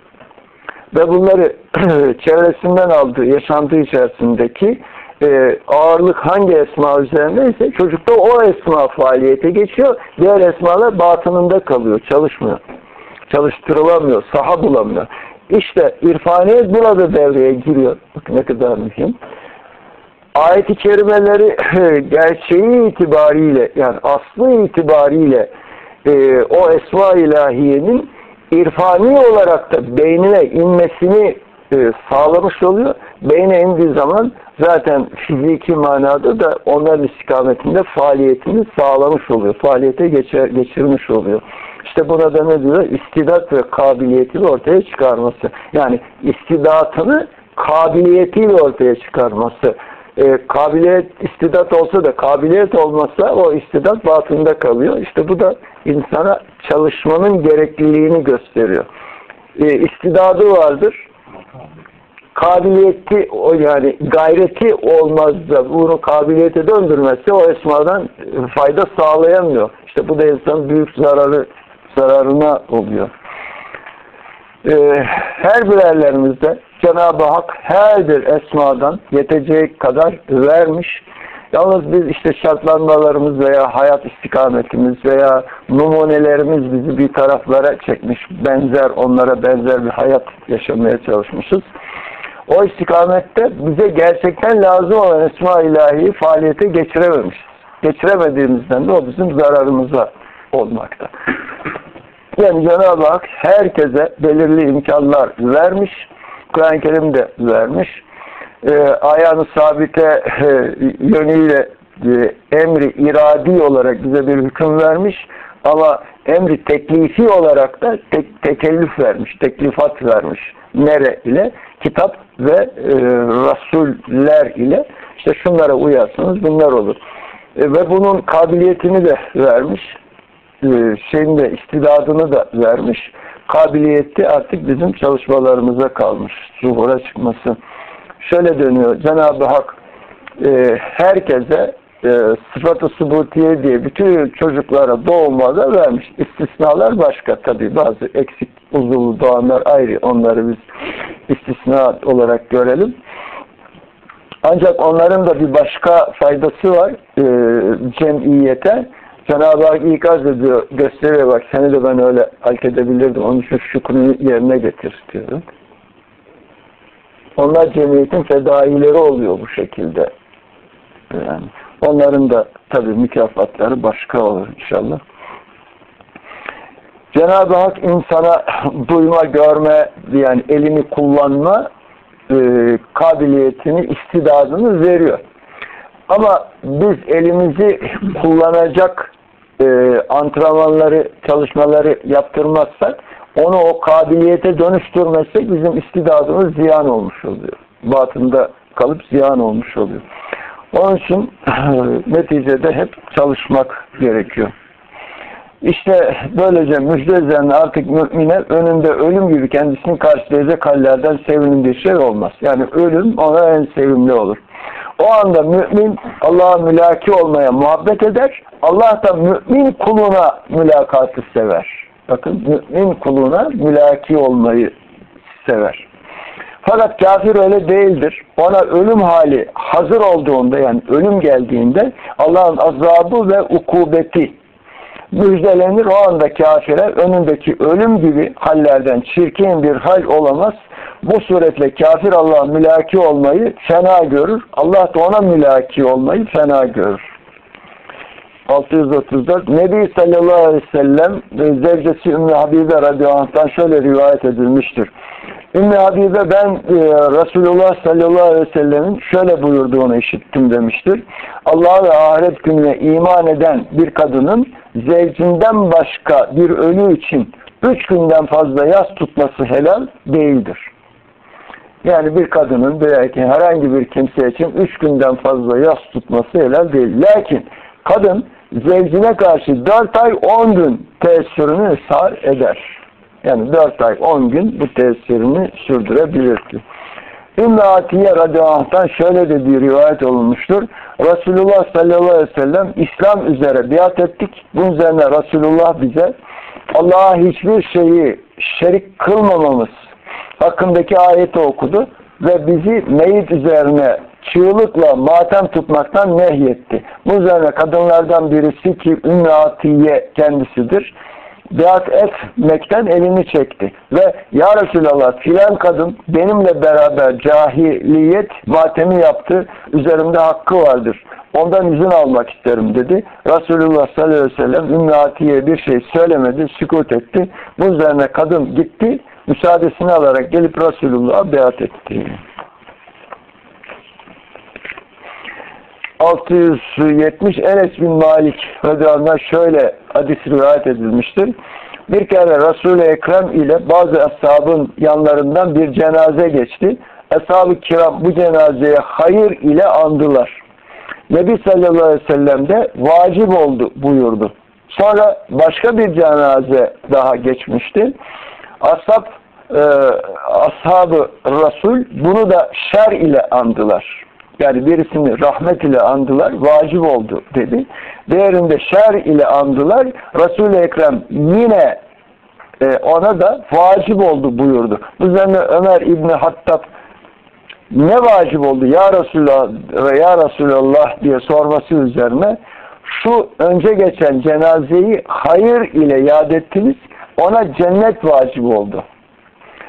Ve bunları (clears throat) çevresinden aldığı, yaşantığı içerisindeki e, ağırlık hangi esma üzerindeyse çocukta o esma faaliyete geçiyor. Diğer esmalar batınında kalıyor, çalışmıyor. Çalıştırılamıyor, saha bulamıyor. İşte irfaniyet burada devreye giriyor. Bakın ne kadar mühim. Ayet-i kerimeleri gerçeği itibariyle yani aslı itibariyle e, o esma ilahiyenin irfani olarak da beynine inmesini e, sağlamış oluyor. Beyne indiği zaman zaten fiziki manada da onların istikametinde faaliyetini sağlamış oluyor. Faaliyete geçer, geçirmiş oluyor. İşte buna da ne diyor? İstidat ve kabiliyetini ortaya çıkarması. Yani istidatını kabiliyetiyle ortaya çıkarması. E, kabiliyet, istidat olsa da kabiliyet olmasa o istidat batında kalıyor. İşte bu da insana çalışmanın gerekliliğini gösteriyor. E, istidadı vardır. Kabiliyeti o yani gayreti olmaz da bunu kabiliyete döndürmezse o esmadan fayda sağlayamıyor. İşte bu da insanın büyük zararı zararına oluyor. Ee, her birerlerimizde Cenab-ı Hak her bir esmadan yeteceği kadar vermiş. Yalnız biz işte şartlanmalarımız veya hayat istikametimiz veya numunelerimiz bizi bir taraflara çekmiş. Benzer, onlara benzer bir hayat yaşamaya çalışmışız. O istikamette bize gerçekten lazım olan Esma ilahiyi faaliyete geçirememiş. Geçiremediğimizden de o bizim zararımıza olmakta. Yani Cenab-ı Hak herkese belirli imkanlar vermiş Kur'an-ı Kerim de vermiş. E, ayağını sabite e, yönüyle e, emri iradi olarak bize bir hüküm vermiş ama emri teklifi olarak da tek, tekellüf vermiş, teklifat vermiş. Nere ile? Kitap ve e, rasuller ile işte şunlara uyarsınız bunlar olur. E, ve bunun kabiliyetini de vermiş. E, şeyin de istidadını da vermiş. Kabiliyeti artık bizim çalışmalarımıza kalmış. Zuhura çıkması. Şöyle dönüyor. Cenab-ı Hak e, herkese e, sıfatı subutiye diye bütün çocuklara doğumada vermiş. İstisnalar başka tabi. Bazı eksik uzuvlu doğanlar ayrı. Onları biz istisna olarak görelim. Ancak onların da bir başka faydası var e, cemiyete. Cenab-ı Hak ikaz ediyor, gösteriyor bak seni de ben öyle halk edebilirdim. Onun için şükrünü yerine getir diyorum. Onlar cemiyetin fedaileri oluyor bu şekilde. Yani onların da tabii mükafatları başka olur inşallah. Cenab-ı Hak insana (clears throat) duyma, görme, yani elini kullanma e, kabiliyetini, istidadını veriyor. Ama biz elimizi kullanacak e, antrenmanları, çalışmaları yaptırmazsak, onu o kabiliyete dönüştürmezsek bizim istidadımız ziyan olmuş oluyor. Batında kalıp ziyan olmuş oluyor. Onun için (clears throat) neticede hep çalışmak gerekiyor. İşte böylece müjde üzerine artık mümine önünde ölüm gibi kendisini karşılayacak hallerden sevindiği şey olmaz. Yani ölüm ona en sevimli olur. O anda mümin Allah'a mülaki olmaya muhabbet eder. Allah da mümin kuluna mülakatı sever. Bakın mümin kuluna mülaki olmayı sever. Fakat kafir öyle değildir. Ona ölüm hali hazır olduğunda yani ölüm geldiğinde Allah'ın azabı ve ukubeti müjdelenir. O anda kafire önündeki ölüm gibi hallerden çirkin bir hal olamaz. Bu suretle kafir Allah'a mülaki olmayı fena görür. Allah da ona mülaki olmayı fena görür. 634 Nebi sallallahu aleyhi ve sellem zevcesi Ümmü Habibe radıyallahu şöyle rivayet edilmiştir. Ümmü Habibe ben e, Resulullah sallallahu aleyhi ve sellemin şöyle buyurduğunu işittim demiştir. Allah ve ahiret gününe iman eden bir kadının zevcinden başka bir ölü için üç günden fazla yas tutması helal değildir. Yani bir kadının veya herhangi bir kimse için üç günden fazla yas tutması helal değil. Lakin kadın zevcine karşı dört ay on gün tesirini sar eder. Yani dört ay on gün bu tesirini sürdürebilir. İmmi Atiye radıyallahu şöyle de bir rivayet olunmuştur. Resulullah sallallahu aleyhi ve sellem İslam üzere biat ettik. Bunun üzerine Resulullah bize Allah'a hiçbir şeyi şerik kılmamamız hakkındaki ayeti okudu ve bizi meyit üzerine çığlıkla matem tutmaktan nehyetti. Bu üzerine kadınlardan birisi ki Ümmü kendisidir. Biat etmekten elini çekti. Ve Ya Resulallah filan kadın benimle beraber cahiliyet matemi yaptı. Üzerimde hakkı vardır. Ondan izin almak isterim dedi. Resulullah sallallahu aleyhi ve sellem Ümmü bir şey söylemedi. Sükut etti. Bu üzerine kadın gitti. Müsaadesini alarak gelip Resulullah'a biat etti. 670 Enes bin Malik radıyallahu şöyle hadis rivayet edilmiştir. Bir kere Resul-i Ekrem ile bazı ashabın yanlarından bir cenaze geçti. Ashab-ı kiram bu cenazeye hayır ile andılar. Nebi sallallahu aleyhi ve sellem de vacip oldu buyurdu. Sonra başka bir cenaze daha geçmişti. Ashab e, ashab-ı Resul bunu da şer ile andılar. Yani birisini rahmet ile andılar, vacip oldu dedi. Diğerinde şer ile andılar. Resul-i Ekrem yine e, ona da vacip oldu buyurdu. Bu üzerine Ömer İbni Hattab ne vacip oldu ya Resulullah ya Resulallah diye sorması üzerine şu önce geçen cenazeyi hayır ile yad ettiniz ona cennet vacip oldu.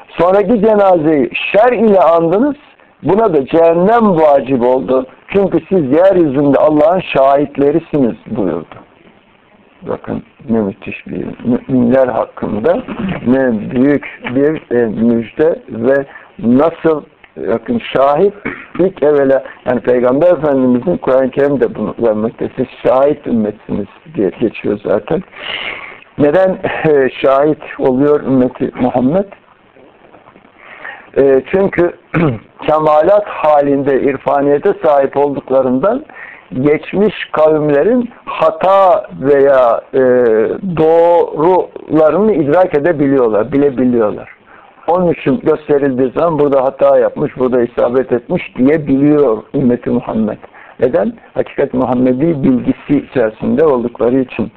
Sonraki cenazeyi şer ile andınız Buna da cehennem vacip oldu. Çünkü siz yeryüzünde Allah'ın şahitlerisiniz buyurdu. Bakın ne müthiş bir müminler hakkında ne büyük bir e, müjde ve nasıl yakın şahit ilk evvela yani Peygamber Efendimizin Kur'an-ı Kerim'de bunu vermekte. Siz şahit ümmetsiniz diye geçiyor zaten. Neden e, şahit oluyor ümmeti Muhammed? E, çünkü (clears throat) kemalat halinde irfaniyete sahip olduklarından geçmiş kavimlerin hata veya e, doğrularını idrak edebiliyorlar, bilebiliyorlar. Onun için gösterildiği zaman burada hata yapmış, burada isabet etmiş diyebiliyor ümmeti Muhammed. Neden? Hakikat Muhammedi bilgisi içerisinde oldukları için.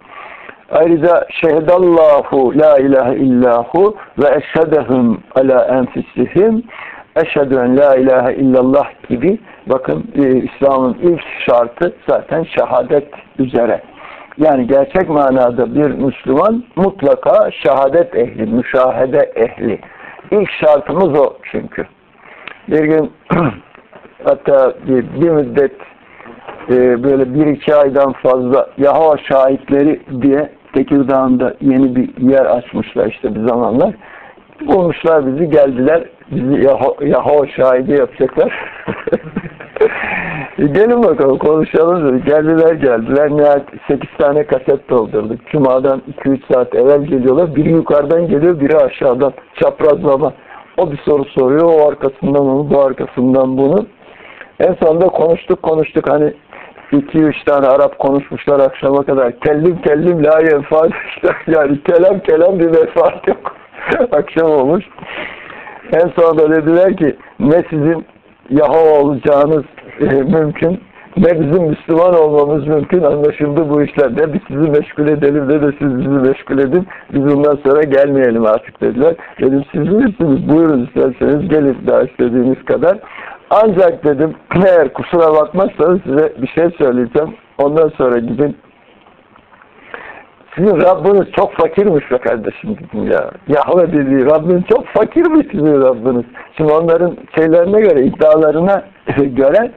Ayrıca şehedallahu la ilahe illahu ve eşhedehum ala enfisihim eşhedü en la ilahe illallah gibi bakın e, İslam'ın ilk şartı zaten şehadet üzere. Yani gerçek manada bir Müslüman mutlaka şehadet ehli, müşahede ehli. İlk şartımız o çünkü. Bir gün (clears throat) hatta bir, bir müddet e, böyle bir iki aydan fazla Yahova şahitleri diye Tekirdağ'ında yeni bir yer açmışlar işte bir zamanlar. Bulmuşlar bizi geldiler. Bizi Yahova, Yahova şahidi yapacaklar. (laughs) e gelin bakalım konuşalım dedi. Geldiler geldiler. Nihayet 8 tane kaset doldurduk. Cuma'dan 2-3 saat evvel geliyorlar. Biri yukarıdan geliyor, biri aşağıdan. Çaprazlama. O bir soru soruyor. O arkasından onu, bu arkasından bunu. En sonunda konuştuk konuştuk. Hani iki üç tane Arap konuşmuşlar akşama kadar. Kellim kellim la yenfat. (laughs) yani kelam kelam bir menfaat yok. (laughs) Akşam olmuş. En sonunda dediler ki ne sizin Yahova olacağınız e, mümkün ne bizim Müslüman olmamız mümkün anlaşıldı bu işler. Ne biz sizi meşgul edelim ne de siz bizi meşgul edin. Biz bundan sonra gelmeyelim artık dediler. Dedim siz bilirsiniz buyurun isterseniz gelin daha istediğiniz kadar. Ancak dedim eğer kusura bakmazsanız size bir şey söyleyeceğim. Ondan sonra gidin sizin Rabbiniz çok fakirmiş be kardeşim dedim ya. Yahve dediği Rabbiniz çok fakirmiş sizin Rabbiniz. Şimdi onların şeylerine göre, iddialarına (laughs) göre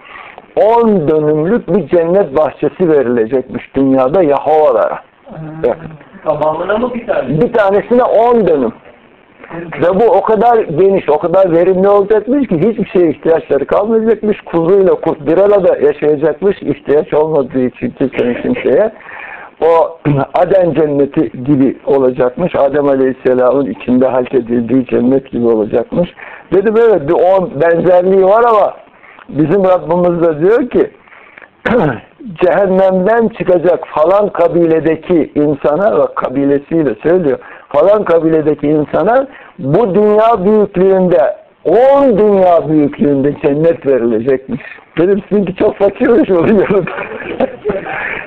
10 dönümlük bir cennet bahçesi verilecekmiş dünyada Yahovalara. Tamamına mı bir tane? Bir tanesine 10 dönüm. Ve bu o kadar geniş, o kadar verimli olacakmış ki hiçbir şeye ihtiyaçları kalmayacakmış. Kuzuyla kurt bir arada yaşayacakmış ihtiyaç olmadığı için kimsenin kimseye. O (clears throat) Aden cenneti gibi olacakmış. Adem Aleyhisselam'ın içinde halk edildiği cennet gibi olacakmış. Dedim evet bir on benzerliği var ama bizim Rabbimiz de diyor ki (clears throat) cehennemden çıkacak falan kabiledeki insana ve kabilesiyle söylüyor. Falan kabiledeki insana bu dünya büyüklüğünde 10 dünya büyüklüğünde cennet verilecekmiş. Dedim sizinki çok fakirmiş oluyor. (laughs)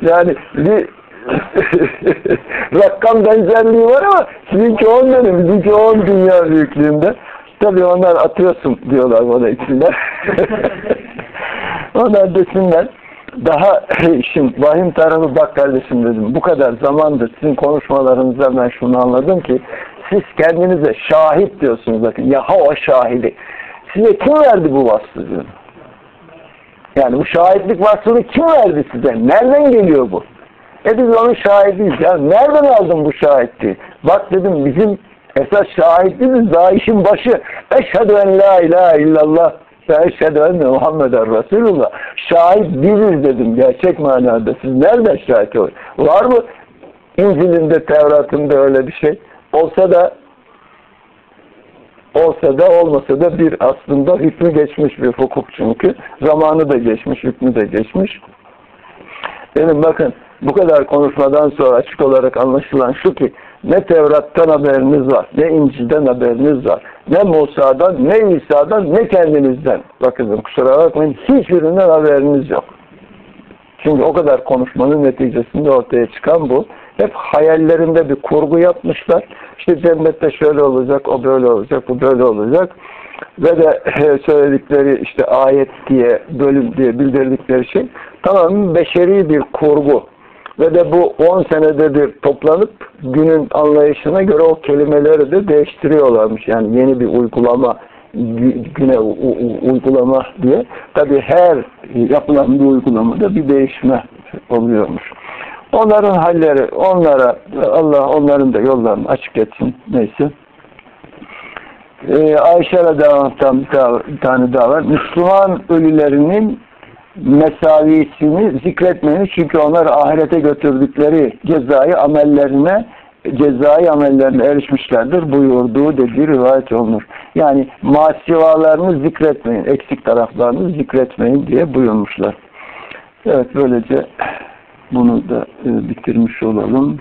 yani bir (laughs) rakam benzerliği var ama sizinki 10 dönüm, bizimki 10 dünya büyüklüğünde. Tabii onlar atıyorsun diyorlar bana içinden. (laughs) onlar desinler. Daha işin vahim tarafı bak kardeşim dedim. Bu kadar zamandır sizin konuşmalarınızda ben şunu anladım ki siz kendinize şahit diyorsunuz bakın. Yahova şahidi. Size kim verdi bu vasfı. Yani bu şahitlik vasfını kim verdi size? Nereden geliyor bu? E biz onun şahidiyiz ya. Nereden aldın bu şahitliği? Bak dedim bizim esas şahitliğimiz daha işin başı. Eşhedü en la ilahe illallah eşhedü enne Muhammeden Resulullah. Şahit biziz dedim gerçek manada. Siz nereden şahit olur? Var mı İncil'inde, Tevrat'ında öyle bir şey? Olsa da olsa da olmasa da bir aslında hükmü geçmiş bir hukuk çünkü. Zamanı da geçmiş, hükmü de geçmiş. Benim bakın bu kadar konuşmadan sonra açık olarak anlaşılan şu ki ne Tevrat'tan haberiniz var, ne İncil'den haberiniz var, ne Musa'dan, ne İsa'dan, ne kendinizden. Bakın kusura bakmayın hiçbirinden haberiniz yok. Çünkü o kadar konuşmanın neticesinde ortaya çıkan bu. Hep hayallerinde bir kurgu yapmışlar. İşte cennette şöyle olacak, o böyle olacak, bu böyle olacak. Ve de (laughs) söyledikleri işte ayet diye, bölüm diye bildirdikleri şey tamamen beşeri bir kurgu. Ve de bu 10 senede bir toplanıp günün anlayışına göre o kelimeleri de değiştiriyorlarmış. Yani yeni bir uygulama güne uygulama diye. Tabi her yapılan bir uygulamada bir değişme oluyormuş. Onların halleri, onlara Allah onların da yollarını açık etsin. Neyse. Ee, Ayşe ta- bir tane daha var. Müslüman ölülerinin mesavisini zikretmeyin. Çünkü onlar ahirete götürdükleri cezai amellerine cezai amellerine erişmişlerdir buyurduğu dediği rivayet olunur. Yani masivalarını zikretmeyin, eksik taraflarını zikretmeyin diye buyurmuşlar. Evet böylece bunu da e, bitirmiş olalım.